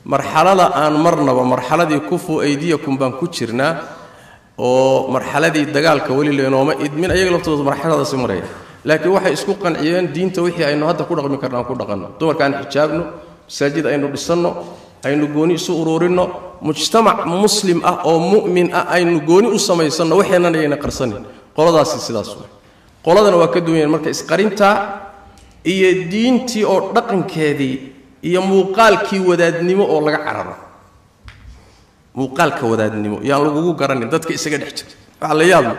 marxalada aan marnaba marxaladii kufu aydiyakum baan ku jirnaa oo marxaladii dagaalka weli lenooma idmin ayaga laftooda marxaladaasi maraya. Laakiin waxay isku qanciyeen diinta wixii aynu hadda ku dhaqmi karna aan ku dhaqanno. Dumarka aan xijaabno masaajid aynu dhisanno aynu gooni isu ururinno mujtamac muslim ah oo mu'min ah aynu gooni u samaysanno waxeennan ayayna qarsanin. Qoladaasi sidaas wey qoladana waa ka duwanyaen marka isqarintaa iyo diintii oo dhaqankeedii iyo muuqaalkii wadaadnimo oo laga cararo. Muuqaalka wadaadnimo yaan lagugu garanin dadka isaga dhex jira waxaa la yaabla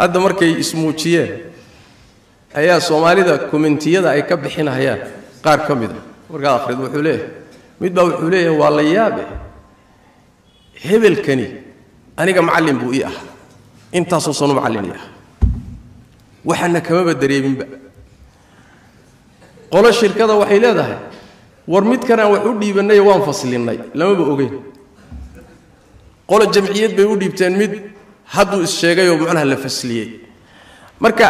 hadda markay ismuujiyeen ayaa soomaalida kommentiyada ay ka bixinayaan qaar ka mid a. Markaad akhrid wuxuu leeyahay mid baa wuxuu leeyahay waa la yaabe hebelkani aniga macallin buu ii ahaa. Intaasoo sanu macallin ii ahaa waxaana kamaba dareeminba. Qolo shirkada waxay leedahay war midkan aan wax u dhiibannay waan faslinnay. Lamaba ogeyn. Qolo jamciyad bay u dhiibteen mid hadduu is-sheegayoo macnaha la fasliyey. Marka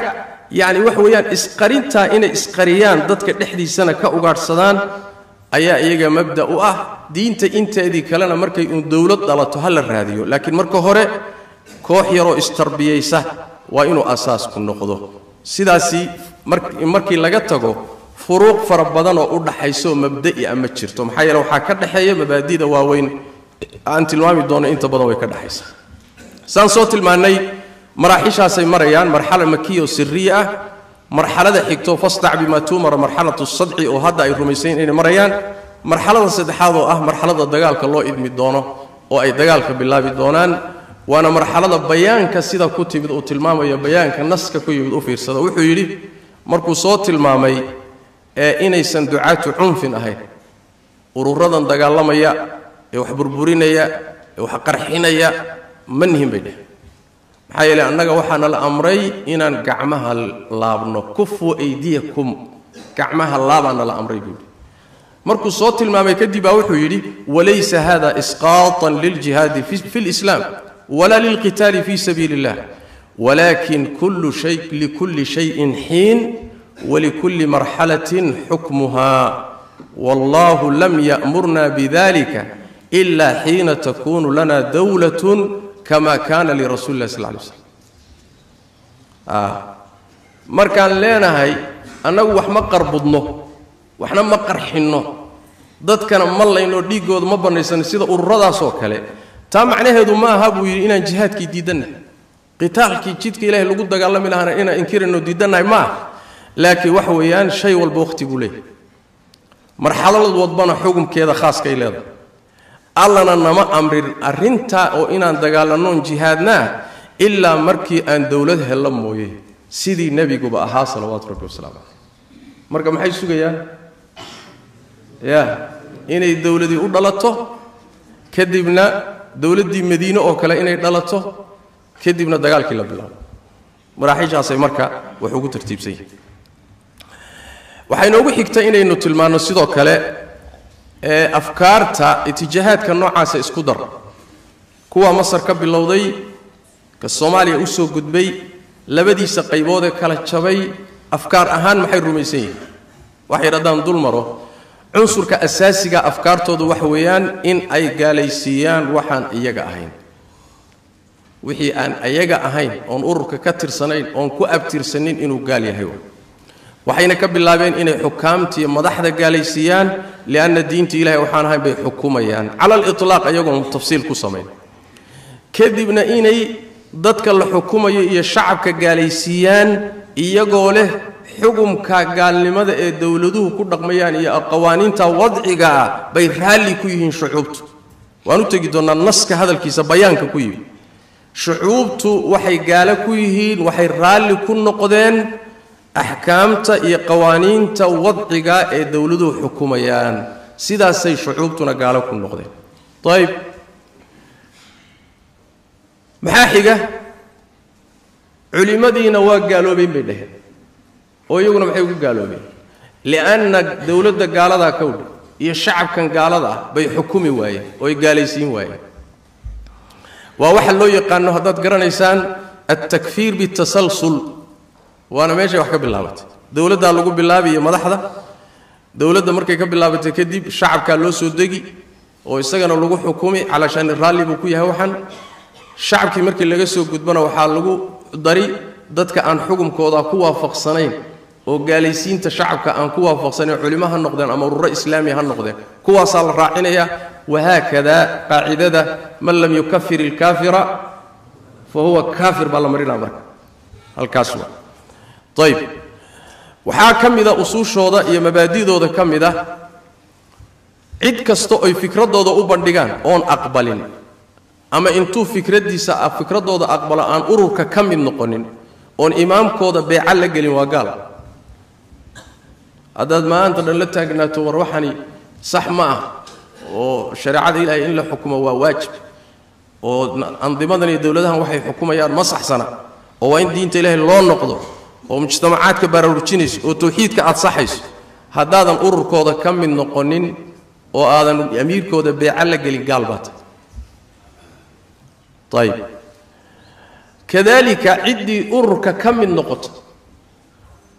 yacni waxa weeyaan isqarintaa inay isqariyaan dadka dhexdiisana ka ugaadhsadaan ayaa iyaga mabda u ah. Diinta inteedii kalena markay uun dowlad dhalato ha la raadiyo laakiin marka hore koox yaroo istarbiyaysa waa inuu asaasku noqdo. Sidaasi markii laga tago furuuq fara badan oo u dhaxaysooo mabda'i a ma jirto. Maxaa yeele waxaa ka dhexeeya mabaadida waaweyn. Aan tilmaami doono inta badan way ka dhexaysaa saan soo tilmaannay maraaxishaasay marayaan marxala makiya oo siriya ah. Marxalada xigto fasdac bima tuumara marxalatu sadci oo hadda ay rumaysayn inay marayaan. Marxalada saddexaad oo ah marxalada dagaalka loo idmi doono oo ay dagaalka bilaabi doonaan waana marxalada bayaanka sida ku timid uu tilmaamayo bayaanka naska ku yimid u fiirsada wuxuu yidhi markuu soo tilmaamay ee inaysan ducaatu cunfin ahayn ururadan dagaalamaya ee wax burburinaya ee wax qarxinaya ma nihin bay dheh maxaa yeele annaga waxaana la amray inaan gacmaha laabno kufu aydiyakum gacmaha laabaana la amray buu yidhi. Markuu soo tilmaamay kadib baa wuxuu yidhi walaysa hada isqaatan liljihaadi fi lislaam wala lilqitaali fi sabiili illah walakin kullu shay likulli shayin xiin walikulli marxalatin xukmuha wallahu lam ya'murna bidalika ila xiina takunu lana dowlatun kama kana lirasuli lah sal lay slam markaan leenahay annagu wax ma qarbudno waxna ma qarxinno dadkana ma layno dhiiggooda ma bannaysano sida ururadaasoo kale taa macnaheedu ma aha buu yidhi inaan jihaadkii diidannahay. Qitaalkii jidka ilaahay lagu dagaalami lahana inaan inkirayno diidannahay ma aha. Laakiin waxa weeyaan shay walba wakhti buu leeyahay. Marxalad wadbana xukumkeeda khaaskay leedahay. Allana nama amrin arrintaa oo inaan dagaalannoon jihaadnaa ilaa markii aan dowlad hella mooye. Sidii nebiguba ahaa salawaatu rabbi wasalaamu caleyh marka maxay sugayaan? Ya inay dowladii u dhalato kadibna dowladdii madiine oo kale inay dhalato kadibna dagaalkii la bilaabo. Maraaxiishaasay marka wax ugu tartiibsan yihiin waxay noogu xigta inaynu tilmaanno sidoo kale ee afkaarta itijaahaadka noocaasa isku dar. Kuwa masar ka bilowday ka soomaaliya u soo gudbay labadiisa qaybood ee kala jabay afkaar ahaan maxay rumaysan yihiin? Waxay haddaan dul maro cunsurka asaasiga afkaartoodu waxa weeyaan in ay gaalaysiiyaan waxaan iyaga ahayn. Wixii aan iyaga ahayn oon ururka ka tirsanayn oon ku abtirsanin inuu gaal yahay waxayna ka bilaabeen inay xukaamtiiyo madaxda gaalaysiiyaan lianna diinta ilahay waxaan ahayn bay xukumayaan. Cala aliطlaaq iyagoon tafsiil ku samayn. Kadibna inay dadka la xukumayo iyo shacabka gaalaysiiyaan iyagoo leh xugumka gaalnimada ee dowladuhu ku dhaqmayaan iyo qawaaniinta wadciga ah bay raalli ku yihiin shucuubtu. Waan u tegi doonnaa naska hadalkiisa bayaanka ku yimi shucuubtu waxay gaalo ku yihiin waxay raalli ku noqdeen axkaamta iyo qawaaniinta wadciga ee dowladuhu xukumayaan. Sidaasay shucuubtuna gaalo ku noqdeen. Ayb maxaa xiga? Culimmadiina waa gaaloobeen bay dhaheen oo iyaguna maxay ugu gaaloobeen. Lianna dowladda gaaladaa ka wdha iyo shacabkan gaalada ah bay xukumi waayeen oo ay gaalaysiin waayeen. Waa waxa loo yaqaano haddaad garanaysaan altakfiir bitasalsul waana meeshay wax ka bilaabatay. Dowladdaa lagu bilaabiyo madaxda dowladda markay ka bilaabatay kadib shacabkaa loo soo degi oo isagana lagu xukumi calaashaani raalli buu ku yahay waxan. Shacabkii markii laga soo gudbana waxaa lagu dari dadka aan xukumkooda ku waafaqsanayn oo gaalaysiinta shacabka aan ku waafaqsanayn culimo ha noqdeen ama ururo islaami ha noqdeen kuwaasaa la raacinaya wahaakada qaacidada man lam yukafir ilkaafira fa huwa kaafir baa la marinaa marka. Halkaas waa. Ayb waxaa ka mida usuushooda iyo mabaadidooda ka mid ah cid kasta oy fikradooda u bandhigaan oon aqbalin. Ama intuu fikraddiisa fikradooda aqbalo aan ururka ka mid noqonin oon imaamkooda beeca la gelin waa gaal haddaad maanta dhan la taagnaato war waxani sax ma ah. Oo shareecada ilaahay in la xukumo waa waajib. Oo andimadan iyo dowladahan waxay xukumayaan ma saxsana. Oo waa in diinta ilaahay loo noqdo. Oo mujtamacaadka baraarujinayso. Oo tawxiidka aad saxayso. Haddaadan ururkooda ka mid noqonin oo aadan amiirkooda beeca la gelin gaal baa tahay. Ayib kadalika ciddii ururka ka mid noqoto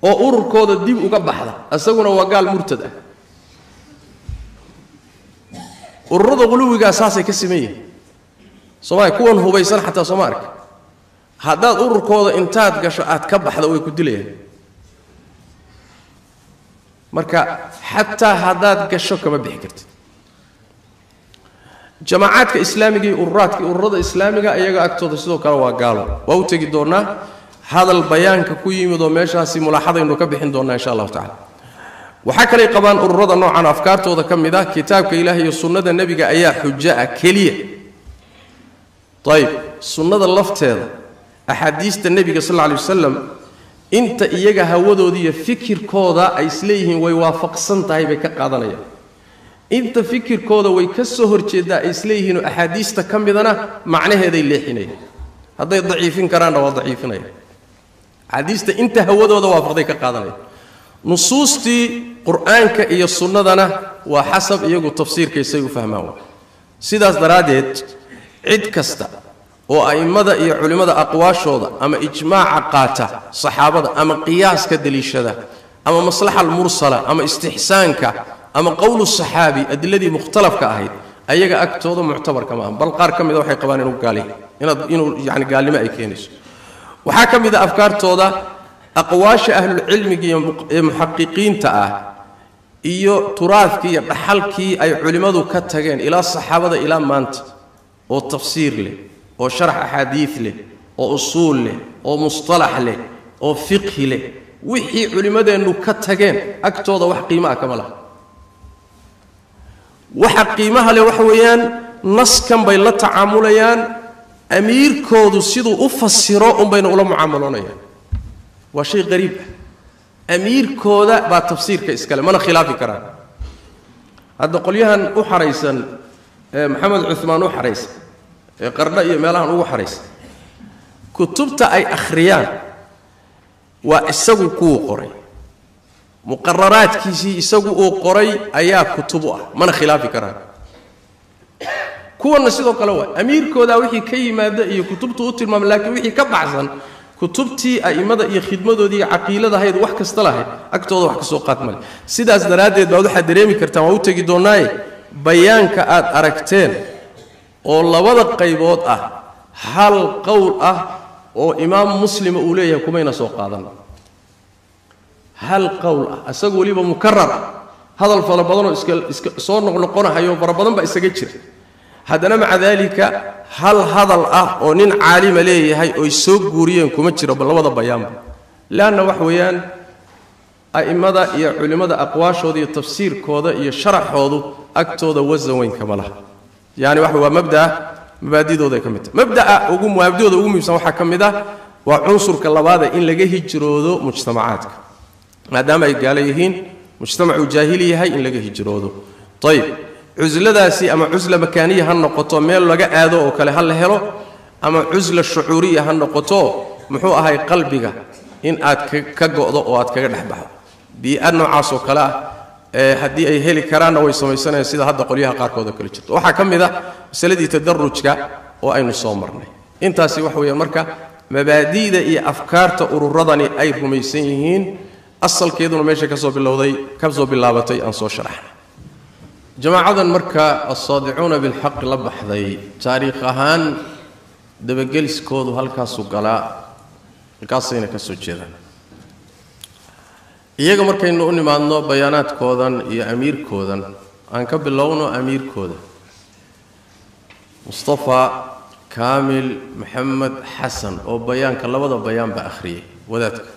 oo ururkooda dib uga baxda isaguna waa gaal murtad ah. Ururada quluwigaa saasay ka siman yihiin soomaalia kuwan hubaysan xataa sooma arka. Haddaad ururkooda intaad gasho aad ka baxda way ku dilayaan. Marka xataa haddaad gasho kama bixi kartid. Jamaacaadka islaamiga iyo ururaadka ururada islaamiga iyaga agtooda sidoo kale waa gaalo. Waa u tegi doonnaa hadal bayaanka ku yimid oo meeshaasi mulaaxadaynu ka bixin doonnaa insha allahu tacala waxaa kaley qabaan ururada noocan afkaartooda ka mid ah kitaabka ilaah iyo sunnada nebiga ayaa xujo ah keliya. Ayib sunnada lafteeda axaadiista nebiga sal lla alay wasalam inta iyaga hawadooda iyo fikirkooda ay isleeyihiin way waafaqsan tahay bay ka qaadanayaan. Inta fikirkooda way ka soo horjeeddaa ay isleeyihiinoo axaadiista ka midana macnaheeday leexinayaan. Hadday daciifin karaanna waa daciifinaya axaadiista inta hawadooda waafaqday ka qaadanaya nusuustii qur'aanka iyo sunnadana waa xasab iyagu tafsiirkaysay u fahmaan waa. Sidaas daraaddeed cid kasta oo a'immada iyo culimmada aqwaashooda ama ijmaaca qaata saxaabada ama qiyaaska deliishada ama maslaxa almursala ama istixsaanka ama qowlu saxaabi adiladii mukhtalafka ahayd ayaga agtooda muctabarka maaha bal qaar ka mida waxay qabaan inuu gaali inaad inuu yani gaalnimo ay keenayso waxaa ka mid a afkaartooda aqwaasha ahlulcilmiga ee muxaqiqiinta ah iyo turaadkii iyo dhaxalkii ay culimmadu ka tageen ilaa saxaabada ilaa maanta oo tafsiir leh oo sharax axaadiid leh oo usuul leh oo mustalax leh oo fiqhi leh. Wixii culimmadeennu ka tageen agtooda wax qiimo ah kama laha. Waxa qiimaha leh waxa weeyaan naskan bay la tacaamulayaan amiirkoodu siduu u fasiro unbayna ula mucaamaloonayaan. Waa shay qariib ah. Amiirkooda baa tafsiirka iskale mana khilaafi karaan. Hadda qolyahan u xaraysan ee maxamed cumaan u xaraysan ee qardha iyo meelahan ugu xaraysan kutubta ay akhriyaan waa isagu kuwuu qoray. Muqararaadkiisii isagu uu qoray ayaa kutub u ah mana khilaafi karaan kuwanna sidoo kale waa amiirkoodaa wixii ka yimaada iyo kutubtu u tilmaamay laakiin wixii ka baxsan kutubtii a'immada iyo khidmadoodii iyo caqiilada ahayd wax kasta lahayd agtooda wax ka soo qaad male sidaas daraaddeed baad waxaad dareemi kartaan waa u tegi doonnaaye bayaanka aad aragteen oo labada qaybood ah hal qowl ah oo imaam muslima uu leeyahay kumayna soo qaadan. Hal qowl ah isaga weliba mukarar ah. Hadal fara badanoo iska iska soo noqnoqonahayo fara badan baa isaga jira haddana maca daalika hal hadal ah oo nin caalima leeyahay oy soo guuriyeen kuma jiro labada bayaanba. Leanna wax weeyaan a'immada iyo culimmada aqwaashooda iyo tafsiirkooda iyo sharaxoodu agtooda wasan weyn kama laha. Yani waxa waa mabdaa mabaadidooda ka mid tahay. Mabdaa ugu mabaadidooda ugu muhiimsan waxaa ka mid ah waa cunsurka labaada in laga hijroodo mujtamacaadka. Maadaama ay gaalo yihiin mujtamacuu jaahili yahay in laga hijroodo. Ayib cusladaasi ama cusla makaaniya ha noqoto meel laga aado oo kale ha la helo ama cusla shucuuriya ha noqoto muxuu ahay qalbiga in aad ka go'do oo aad kaga dhex baxdo. Bii-a noocaasoo kale ah haddii ay heli karaanna way samaysanayaan sida hadda qolyaha qaarkood oo kale jirto. Waxaa ka mid ah masaladii tadarujka oo aynu soo marnay. Intaasi wax weeyaan marka mabaadi'da iyo afkaarta ururadani ay rumaysan yihiin asalkeeduna meesha ka soo bilowday ka soo bilaabatay aan soo sharaxnay jamaacadan marka alsaadicuuna bilxaqi la baxday taariikh ahaan dabageliskoodu halkaasuu galaa halkaasayna ka soo jeedaan iyaga markaynu u nimaadno bayaanaadkoodan iyo amiirkoodan aan ka bilowno amiirkooda. Mustafa kaamil maxamed xasan oo bayaanka labada bayaanba akhriyay wadaadka.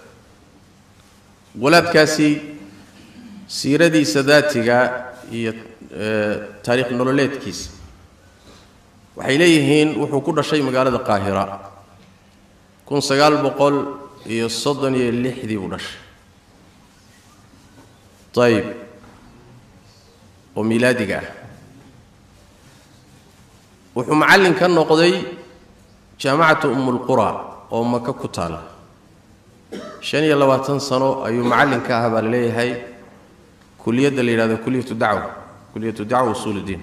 Walaadkaasi siiradiisa daatiga iyo taariikh nololeedkiisa waxay leeyihiin wuxuu ku dhashay magaalada qaahira. Kun sagaal boqol iyo soddon iyo lixdii buu dhashay. Ayib oo miilaadiga ah. Wuxuu macallin ka noqday jaamacatu umulqura oo maka ku taala. Shan iyo labaatan sano ayuu macallin ka ah baa la leeyahay. Kuliyadda la yidhahdo kuliyatu dacwa kuliyatu dacwa usuul iddiin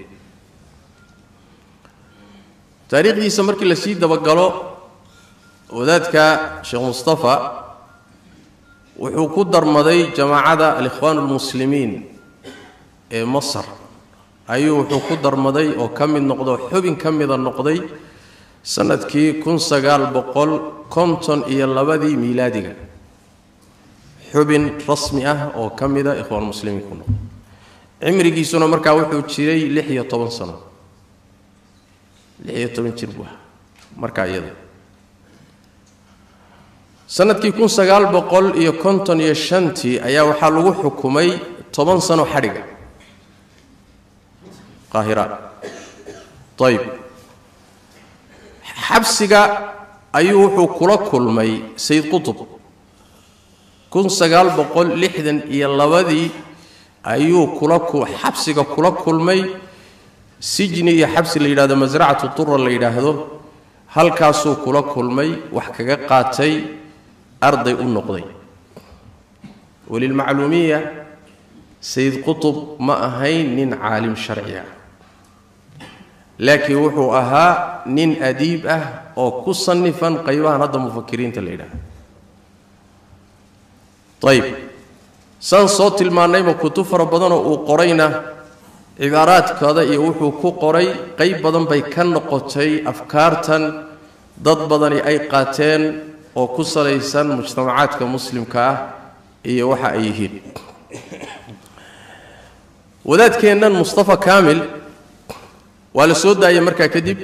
taariikhdiisa markii la sii dabagalo wadaadka sheekh mustafa wuxuu ku darmaday jamaacada alikhwaan almuslimiin ee masar. Ayuu wuxuu ku darmaday oo ka mid noqdo xubin ka mida noqday sannadkii kun sagaal boqol konton iyo labadii miilaadiga xubin rasmi ah oo ka mida ikhwaan muslimiin ku noqday cimrigiisuna markaa wuxuu jiray lix iyo toban sano. Lix iyo toban jir buu ahaa markaa iyada. Sanadkii kun sagaal boqol iyo konton iyo shantii ayaa waxaa lagu xukumay toban sano xadhiga. Qaahira. Ayib xabsiga ayuu wuxuu kula kulmay sayd qutub kun sagaal boqol lixdan iyo labadii ayuu kula xabsiga kula kulmay. Sijni iyo xabsi la yidhahdo masracatu tura la yidhaahdo halkaasuu kula kulmay wax kaga qaatay arday u noqday. Walilmacluumiya sayid qutub ma ahayn nin caalim sharci ah. Laakiin wuxuu ahaa nin adiib ah oo ku sannifan qaybahan hadda mufakiriinta la yidhahdo. Ayib saan soo tilmaannayba kutub fara badanoo uu qorayna? Cibaaraadkooda iyo wuxuu ku qoray qayb badan bay ka noqotay afkaartan dad badani ay qaateen oo ku salaysan mujtamacaadka muslimka ah iyo waxa ay yihiin. Wadaadkeennan mustafa kaamil waa la soo daayay markaa kadib.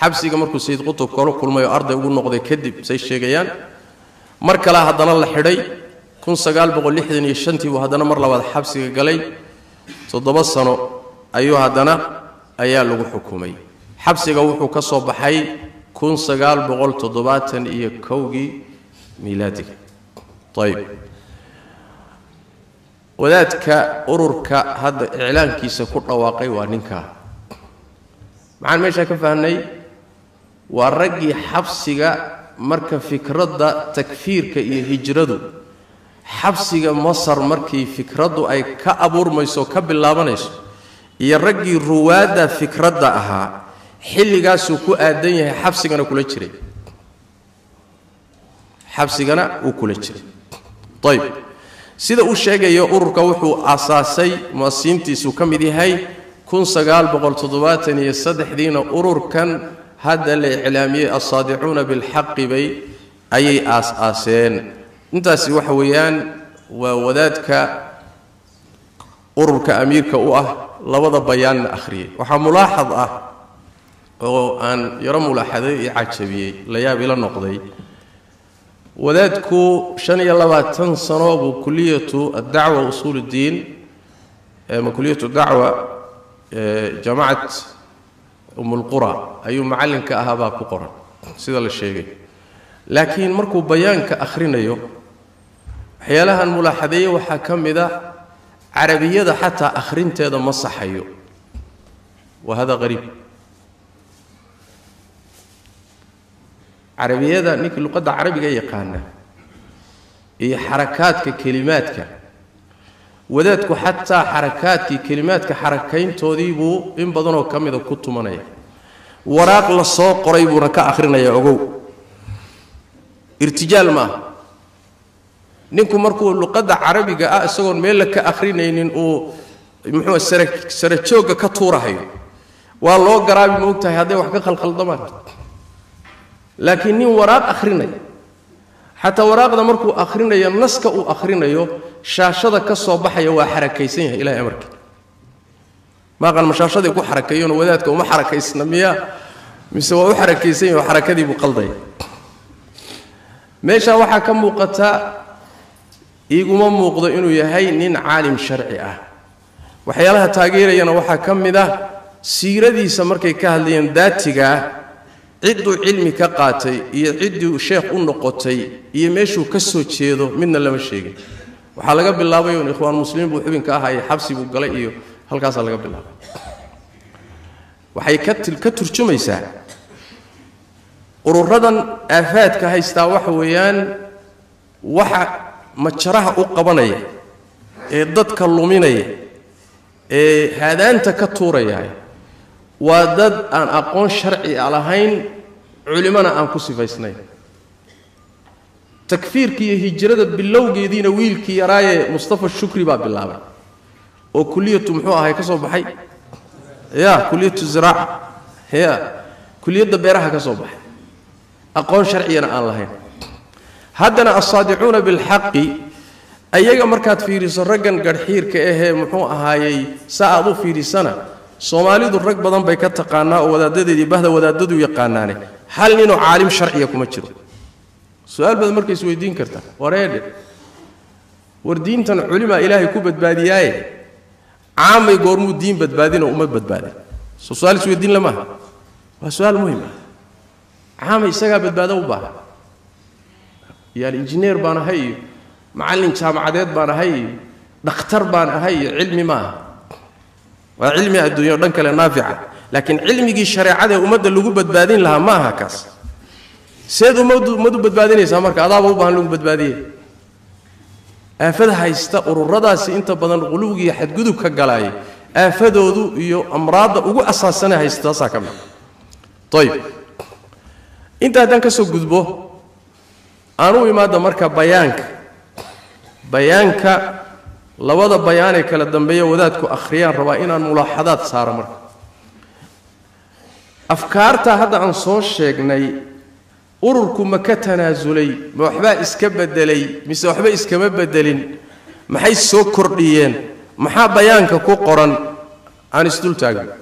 Xabsiga markuu sayid qutub kala kulmay oo arday ugu noqday kadib say sheegayaan. Mar kale haddana la xidhay kun sagaal boqol lixdan iyo shantii buu haddana mar labaad xabsiga galay. toddoba sano ayuu haddana ayaa lagu xukumay. xabsiga wuxuu ka soo baxay iyo kowgii miilaadiga ayib wadaadka ururka hadda iclaankiisa ku dhawaaqay waa ninkaa maxaan meeshaa ka fahnay waa raggii xabsiga marka fikradda takfiirka iyo hijradu xabsiga masar markii fikraddu ay ka abuurmayso ka bilaabanayso iyo raggii ruwaadda fikradda ahaa xilligaasuu ku aadan yahay xabsigana kula jiray. Xabsigana uu kula jiray. Ayb sida uu sheegayo ururka wuxuu asaasay muasiintiisuu ka mid yahay saddexdiina ururkan hadda la iclaamiyey alsaadicuuna bilxaqi bay ayay aas-aaseen intaasi waxa weeyaan waa wadaadka ururka amiirka u ah labada bayaanna akhriyey waxaa mulaaxad ah oo aan yaro mulaaxaday iyo cajabiyey la yaab ila noqday. Wadaadku shan iyo labaatan sano buu kuliyatu addacwa usuul uddiin ama kuliyatu dacwa jaamacat umulqura ayuu macallinka ahaa baa ku qoran sida la sheegay. Laakiin markuu bayaanka akhrinayo waxyaalahan mulaaxadeeye waxaa ka mid a carabiyada xataa akhrinteeda ma saxayo. Wa hada qariib. Carabiyada ninkii luqadda carabiga yaqaana iyo xarakaadka kelimaadka. Wadaadku xataa xarakaadkii kelimaadka xarakayntoodii buu in badanoo ka mida ku tumanaya. Waraaq la soo qoray buuna ka akhrinaya ogow. Irtijaal maaha ninku markuu luqadda carabiga ah isagoon meella ka akhrinaynin uu muxuu sara sara joogga ka tuurahayo waa loo garaabi ma ogtahay hadday wax ka khalkhaldamaan laakiin nin waraaq akhrinaya xataa waraaqda markuu akhrinayo naska uu akhrinayo shaashada ka soo baxaya waa xarakaysan yahay ilahay amarkii maaqan ma shaashaday ku xarakeeyona wadaadka uma xarakaysna miya? Mise waa u xarakaysan yahay oo xarakadii buu meeshaa waxaa ka muuqata iguma muuqdo inuu yahay nin caalim sharci ah. Waxyaalaha taageerayana waxaa ka mid ah siiradiisa markay ka hadlayeen daatigaa cidduu cilmi ka qaatay iyo cidduu sheekh u noqotay iyo meeshuu ka soo jeedo midna lama sheegin. Waxaa laga bilaabay un ikhwaan muslimiin buu xubinka ahaye xabsi buu galay iyo halkaasaa laga bilaabay. Waxay ka turjumaysaa ururadan aafaadka haystaa waxa weeyaan waxa majaraha u qabanaya ee dadka luminaya ee haadaanta ka tuuraya waa dad aan aqoon sharci a lahayn culimana aan ku sifaysnayn takfiirka iyo hijrada bilowgeediina wiilkii yaraaye mustafa shukri baa bilaabay oo kuliyatu muxuu ahay ka soo baxay? Ya kuliyatu ziraaca ya kuliyadda beeraha ka soo baxay. Aqoon sharciyana aan lahayn haddana alsaadicuuna bilxaqi ayaga markaad fiiriso raggan garhxiirka ahee muxuu ahaayey saa aad u fiidhisana soomaalidu rag badan bay ka taqaanaa oo wadaadadeedii bahda wadaadadu yaqaanaane. Hal ninoo caalim sharciya kuma jiro. Su'aal baad marka isweydiin kartaa wareedhe war diintan culimaa ilaahay ku badbaadiyaaye. Caamay goormuu diin badbaadinoo uma badbaadin. Soo su'aal isweydiin lamaaha waa su'aal muhiim ah. Caamay isagaa badbaado u baahan iyo alinjineer baan ahay iyo macallin jaamacadeed baan ahay iyo dhakhtar baan ahay iyo cilmi maaha waa cilmi adduunya o dhan kale naafica. Laakiin cilmigii shareecada ee ummadda lagu badbaadin lahaa ma aha kaas. Seed ummadu ummadu badbaadinaysaa marka adaaba u baahan lagu badbaadiye aafada haysta ururadaasi inta badan quluwigiiyo xadgudub ka galaayay aafadoodu iyo amraadda ugu asaasane haysta taasaa ka mid ayib inta haddaan ka soo gudbo aan u imaadda marka bayaanka. Bayaanka labada bayaanee kala dambeeya wadaadku akhriyaan rabaa inaan mulaaxadaad saaro marka. Afkaarta hadda aan soo sheegnay ururku ma ka tanaasulay ma waxbaa iska bedelay mise waxba iskama bedelin maxay soo kordhiyeen? Maxaa bayaanka ku qoran? Aan isdul taagno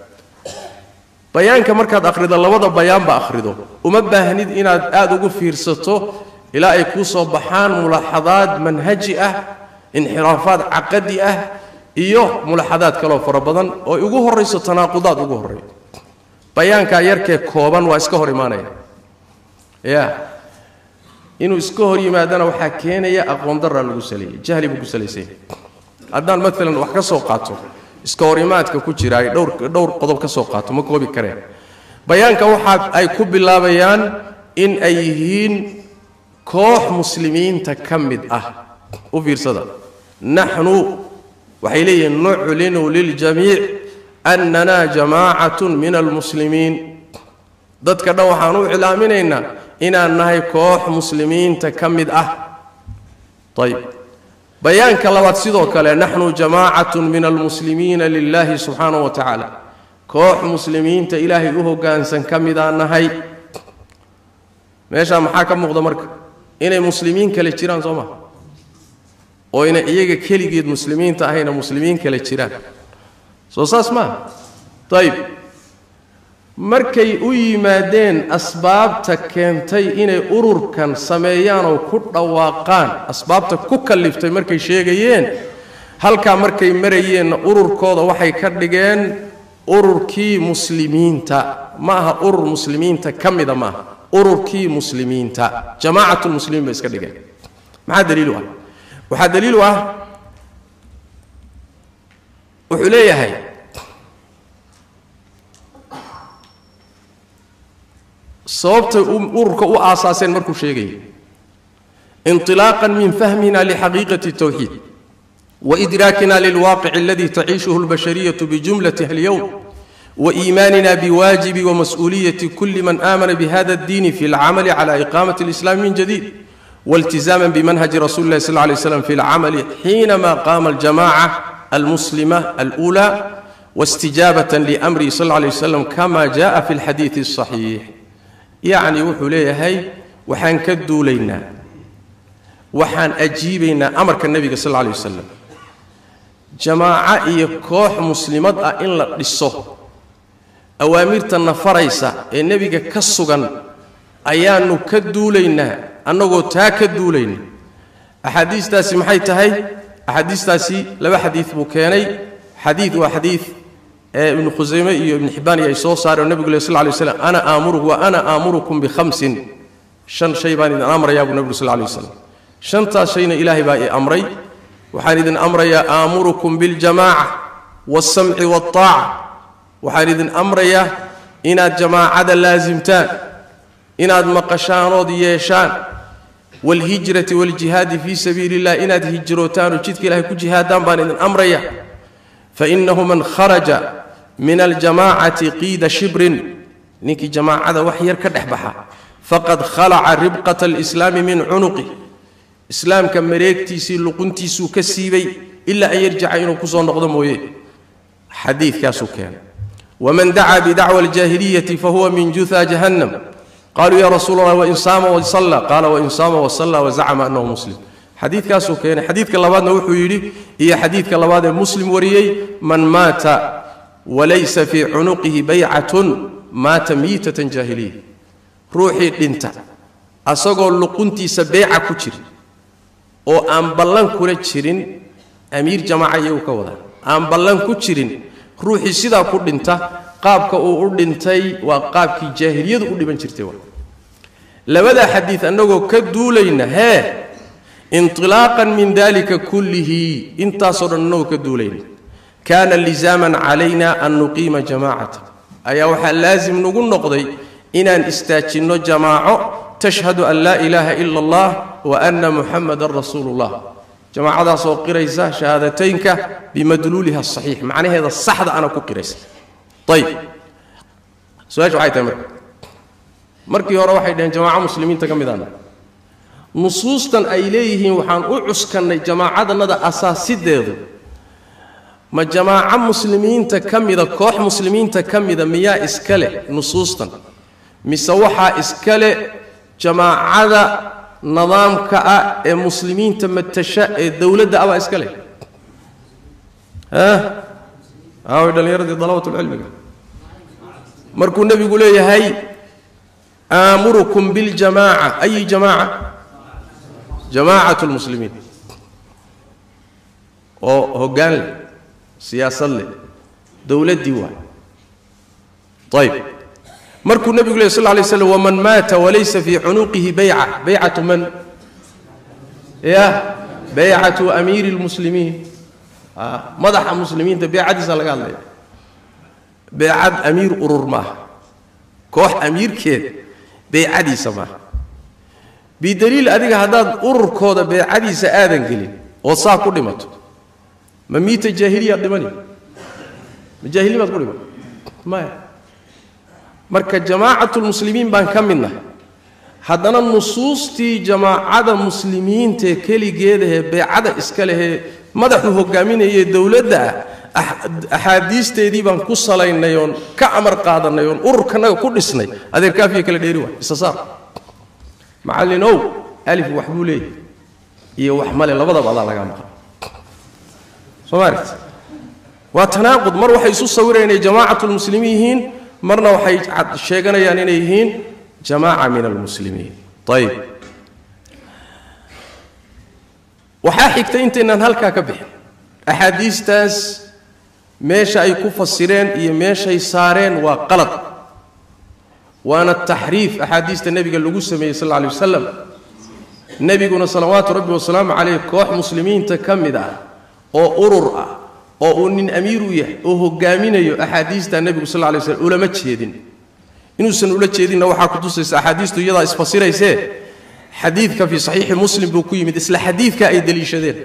bayaanka markaad akhrido labada bayaanba akhrido. Uma baahnid inaad aada ugu fiirsato ilaa ay kuu soo baxaan mulaaxadaad manhaji ah inxiraafaad caqadi ah iyo mulaxadaad kaloo fara badan oo ay ugu horrayso tanaaqudaad ugu horreeyo bayaankaa yarkee kooban waa iska hor imaanaya. Ya. Inuu iska hor yimaadana waxaa keenaya aqoon daraa lagu saleeyey jahli buu ku salaysanya haddaan maalan wax ka soo qaato iska hor imaadka ku jira ay dhowr dhowr qodob ka soo qaato ma koobi kareen. Bayaanka waxa ay ku bilaabayaan in ay yihiin كوح مسلمين تكمد. أه وفير صدر نحن وحيلي نعلن للجميع أننا جماعة من المسلمين. ضد كذا وحنو إعلامنا إن إن نهي كوح مسلمين تكمد. أه. طيب. بيان كلام تصدق نحن جماعة من المسلمين لله سبحانه وتعالى. كوح مسلمين تإلهي هو جانس كمد. أه، أنهاي ماشي محاكم مغدمرك inay muslimiin kale jiraan soo maa oo ina iyaga keligeed muslimiinta ahayna muslimiin kale jiraan. Soo saas maaha ayib markay u yimaadeen asbaabta keentay inay ururkan sameeyaan oo ku dhawaaqaan asbaabta ku kalliftay markay sheegayeen halkaa markay marayeenna ururkooda waxay ka dhigeen ururkii muslimiinta. Ma aha urur muslimiinta ka mida maaha ururkii muslimiinta. Jamaacatmuslimiin bay iska dhigeen. Maxaa daliilu ah? Waxaa daliilu ah wuxuu leeyahay sababtay ururka u aasaaseen markuu sheegayay. Inilaaqan min fahmina lxaqiiqati tawxiid waidraakina lilwaaqici aladi taciishuhu lbashariyatu bijumlatiha alyowm وإيماننا بواجب ومسؤولية كل من آمن بهذا الدين في العمل على إقامة الإسلام من جديد والتزاما بمنهج رسول الله صلى الله عليه وسلم في العمل حينما قام الجماعة المسلمة الأولى واستجابة لأمره صلى الله عليه وسلم كما جاء في الحديث الصحيح. يعني وحوليه هي وحان كدو لينا وحان أجيبنا أمرك النبي صلى الله عليه وسلم. جماعة يكوح مسلمات إن لا awaamirtanna faraysa ee nebiga ka sugan ayaannu ka duulaynaa annagoo taa ka duulayna axaadiistaasi maxay tahay axaadiistaasi laba xadiid buu keenay xadiid waa xadiid ee ibnu khusayme iyo ibnu xibbaan iyo ay soo saareen oo nebigu leh sal lay waslam ana aamuru wa ana aamurukum bikhamsin shan shay baan idin amrayaa buu nebigu sal lay waslam shantaas shayna ilaahay baa i amray waxaan idin amrayaa aamurukum biاljamaaca wاlsamci wاlطaaca waxaan idin amrayaa inaad jamaacada laasimtaan inaad maqashaanood yeeshaan waalhijrati waaljihaadi fii sabiili illah inaad hijrootaan oo jidka ilahay ku jihaadaan baan idin amraya fainahu man kharaja min aljamaacati qiida shibrin ninkii jamaacada wax yar ka dhex baxa faqad khalaca ribqata alislaami min cunuqi. Islaamka mareegtiisii luquntiisuu ka siibay ilaa an yarjica inuu ku soo noqdo mooye. Xadiidkaasuu keenay wman dacaa bidacwa aljaahiliyati fahuwa min juha jahannam qaluu ya rasuul allah wain saama wasalla qaala wain saama wasalla wazacma anahu muslim xadiidkaasuu keenay xadiidka labaadna wuxuu yidhi iyo xadiidka labaad ee muslim wariyey man maata walaysa fii cunuqihi baycatun maata miitatan jaahiliya ruuxii dhinta asagoo luquntiisa beyca ku jira oo aan ballan kula jirin amiir jamaaca iyagu ka wadaa ruuxii sidaa ku dhinta qaabka uu u dhintay waa qaabkii jaahiliyadu u dhiban jirtay labadaa xadiid annagoo ka duulayna hee intilaaqan min dalika kullihi intaasoo dhan annagoo ka duulayna. Kaana lisaaman calayna an nuqiima jamaacata ayaa waxaa laasim nagu noqday inaan istaajinno jamaaco tashhadu an laa ilaaha ila allah wa anna muxamadan rasuulu llah jamaacadaasoo qiraysa shahaadateynka bimadluuliha asaxiix macnaheeda saxda ana ku qiraysa. Ayib su'aasha waxay tahay marka. Markii hore waxay dhaheen jamaaco muslimiinta ka mid ana nusuustan ay leeyihiin waxaan u cuskannay jamaacadanada asaasideedu. Ma jamaaco muslimiinta ka mida koox muslimiinta ka mida miyaa iskale nusuustan? Mise waxaa iskale jamaacada نظام كا المسلمين تم التشاء الدولة دا أبا إسكالي ها أو دا اللي يرد ضلوة العلم مركو النبي يقول يا هاي آمركم بالجماعة أي جماعة جماعة المسلمين أو هو قال سياسة دولة ديوان طيب markuu nebigu leh sal lay slam waman maata walaysa fii cunuqihi bayca baycatu man ya baycatu amiiri lmuslimiin madaxa muslimiinta beecadiisa laga hadlaya beecad amiir urur maaha koox amiirkeed beecadiisa maaha bidaliil adiga haddaad ururkooda beecadiisa aadan gelin oo saa ku dhimato ma miita jaahiliyaad dhimani ma jaahilimaad ku dhiman maya marka jamaacatulmuslimiin baan ka midnahay haddana nusuustii jamaacada muslimiintaee keligeedahee beecada iska lehee madaxu hogaaminayee dowladda ah axaadiisteedii baan ku salaynay oon ka amar qaadanay oon ururkanaga ku dhisnay. Adeer kaafiya kala dheeri waa isa saar. Macallinow alif wax buu leeyahy iyo wax male labadaba adaa lagaa maqan. Soo maaragt waa tanaaqud. Mar waxay isu sawireen inay jamaacatulmuslimiin yihiin marna waxay sheeganayaan inay yihiin jamaaca min almuslimiin. Ayib waxaa xigta intaynaan halkaa ka bixin. Axaadiistaas meesha ay ku fasireen iyo meeshay saareen waa qalad. Waana taxriif axaadiista nebiga lagu sameeyey sal alla lay wasalam nebiguna salawaatu rabbi wasalaamu caleyh koox muslimiinta ka mid ah oo urur ah oo uu nin amiir u yahay oo hogaaminayo axaadiista nebigu sal lay slam ulama jeedin. Inuusan ula jeedinna waxaa ku tusaysa axaadiistu iyadaa isfasiraysee? Xadiidka fii saxiixi muslim buu ku yimid isla xadiidka ay deliishadeen.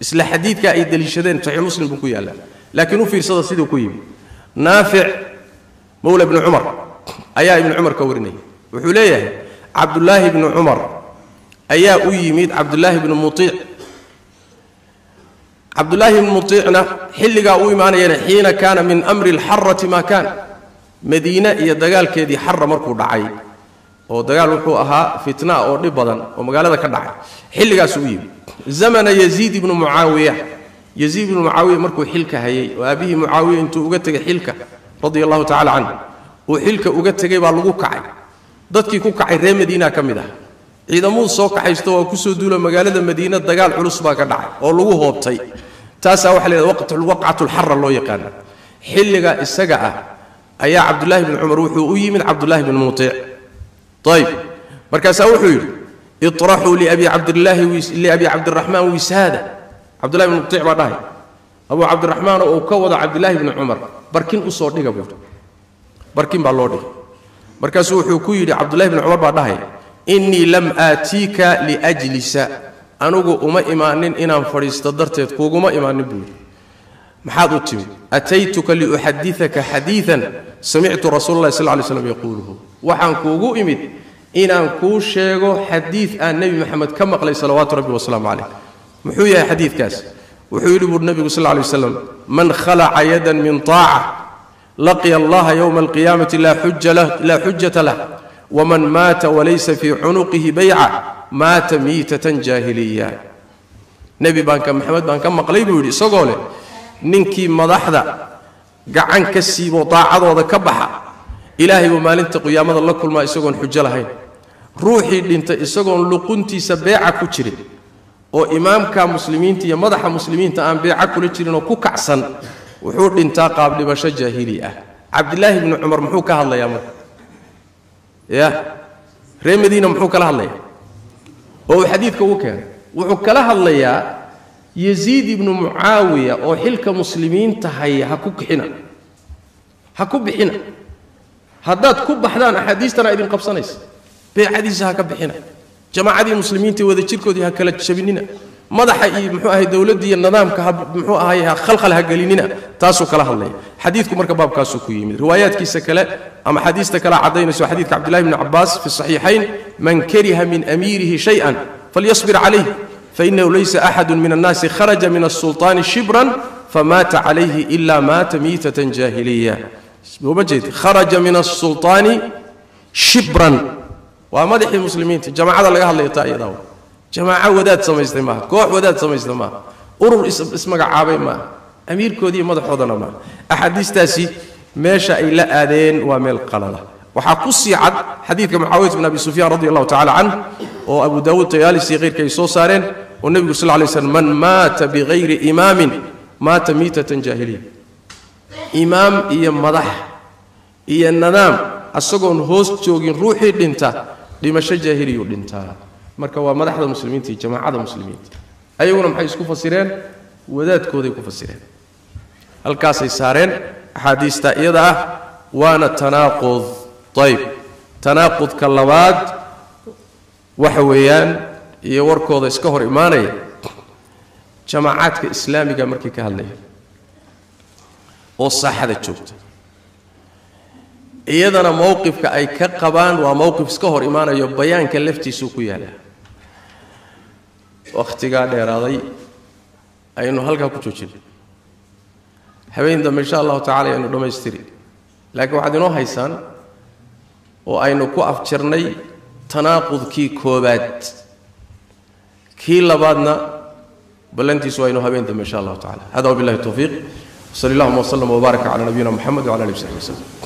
Isla xadiidka ay deliishadeen saxiix muslim buu ku yaallaa. Laakiin u fiirsada siduu ku yimid. Naafic mowla ibni cumar ayaa ibni cumar ka warinaya wuxuu leeyahay cabdullaahi ibni cumar ayaa u yimid cabdullaahi ibni muiic cabdullaahi ibni muiicna xilligaa u imaanayana xiina kaana min amri alxarati maa kaan madiine iyo dagaalkeedii xara markuu dhacay oo dagaal wuxuu ahaa fitna oo dhib badan oo magaalada ka dhacay. Xilligaas u yimi zamana yaziid ibnu mucaawiya yaziid ibnu mucaawiya markuu xilka hayay oo aabbihii mucaawiya intuu uga tegay xilka radia allahu tacala canh uu xilka uga tegay baa lagu kacay. Dadkii ku kacay reer madiina ka mid ah. Ciidamuu soo kaxaysto waa ku soo duula magaalada madiina dagaal culus baa ka dhacay oo lagu hoobtay taasaa waxa la yidhahda waqcatulxara loo yaqaana. Xilliga isaga ah ayaa cabdullaahi bni cumar wuxuu u yimid cabdullaahi bni muiic ayb markaasaa wuxuu yidhi iطraxuu liabi cabdiraxmaan wisaada. Cabdullahi bni muiic baa dhahay. Abuu cabdiraxmaan uu ka wado cabdillaahi bni cumar barkin u soo dhiga buuhi barkin baa loo dhigay. Markaasuu wuxuu ku yidhi cabdullahi bni cumar baa dhahay innii lam aatiika liajlisa anugu uma imaanin inaan fadhiisto darteed kuuguma imaanin buu yidhi. Maxaad u timid ataytuka liuxadiaka xadiian samictu rasuula llahi sal lay slam yaquuluhu. Waxaan kuugu imid inaan kuu sheego xadiid aan nebi maxamed ka maqlay salawaatu rabbi wasalaamu calayh. Muxuu yahay xadiidkaas? Wuxuu yidhi buuri nebigu sal lay waslam man khalaca yadan min taaca laqiya allaha yowma alqiyaamati laa xujata lah waman maata walaysa fii cunuqihi bayca maata miitatan jaahiliya. Nebi baanka maxamed baan ka maqlay buu yidhi isagoo leh ninkii madaxda gacan ka siiboo daacadooda ka baxa ilaahay buu maalinta qiyaamada la kulmaa isagoon xujo lahayn. Ruuxii dhintay isagoon luquntiisa beeca ku jirin oo imaamka muslimiinta iyo madaxa muslimiinta aan beeca kula jirin oo ku kacsan wuxuu dhintaa qaabdhibasho jaahili ah. Cabdilaahi bni cumar muxuu ka hadlayaa marka ya reer madiina muxuu kala hadlayaa oo uu xadiidka ugu keenay. Wuxuu kala hadlayaa yaziid ibnu mucaawiya oo xilka muslimiinta haya ha ku bixina. Ha ku bixina. Haddaad ku baxdaan axaadiistana idin qabsanaysa. Beecadiisa ha ka bixina. Jamaacadii muslimiinta wada jirkoodii ha kala jabinina madaxa iyo muxuu ahay dowladda iyo nidaamka ha muxuu ahay ha khalkhal ha gelinina taasuu kala hadlaya xadiidku marka baabkaasuu ku yimid. Riwaayaadkiisa kale ama xadiista kale caddaynayso xadiidka cabdillahi bni cabbaas fi saxiixayn man kariha min amiirihi shay-an falyasbir calayh fainahu laysa axadu min annaasi kharaja min asulطaani shibran famaata calayhi ila maata miitatan jaahiliya. Uma jeed kharaja min asulطaani shibran. Waa madaxii muslimiinta jamaacada laga hadlaya taa iyadaa jamaaco wadaad samaystay maaha koox wadaad samaystay maaha urur ismagacaabay maaha amiirkoodii iyo madaxoodana maaha axaadiistaasi meesha ay la aadeen waa meel qalala waxaa ku sii cad xadiidka mucaawiyat bin abi sufyaan radi allahu tacala canh oo abu daawuud tayaalisi keyrka ay soo saareen oo nebigu sal lay slam man maata bikayri imaamin maata miitatan jaahiliya imaam iyo madax iyo nadaam asagoon hoos joogin ruuxii dhinta dhimasho jaahiliyuu dhintaa marka waa madaxda muslimiinta iyo jamaacada muslimiinta. Ayaguna maxay isku fasireen? Wadaadkooday ku fasireen. Halkaasay saareen axaadiista iyada ah waana tanaaqud. Ayb tanaaqudka labaad waxa weeyaan iyo warkooda iska hor imaanaya jamaacaadka islaamiga markii ka hadlaya oo saaxada joogta. Iyadana mowqifka ay ka qabaan waa mowqif iska hor imaanayo bayaanka laftiisuu ku yaalla wakhtigaa dheeraaday aynu halkaa ku joojinay habeen dambe insha allahu tacala aynu dhammaystiri laakiin waxaad inoo haysaan oo aynu ku afjarnay tanaaqudkii koobaad. Kii labaadna ballantiisu aynu habeen dambe insha allahu tacala hada wabillahi towfiiq wsali allahuma wslama wbaaraka cala nabiyina moxamed wcala alihi w saxbi waslem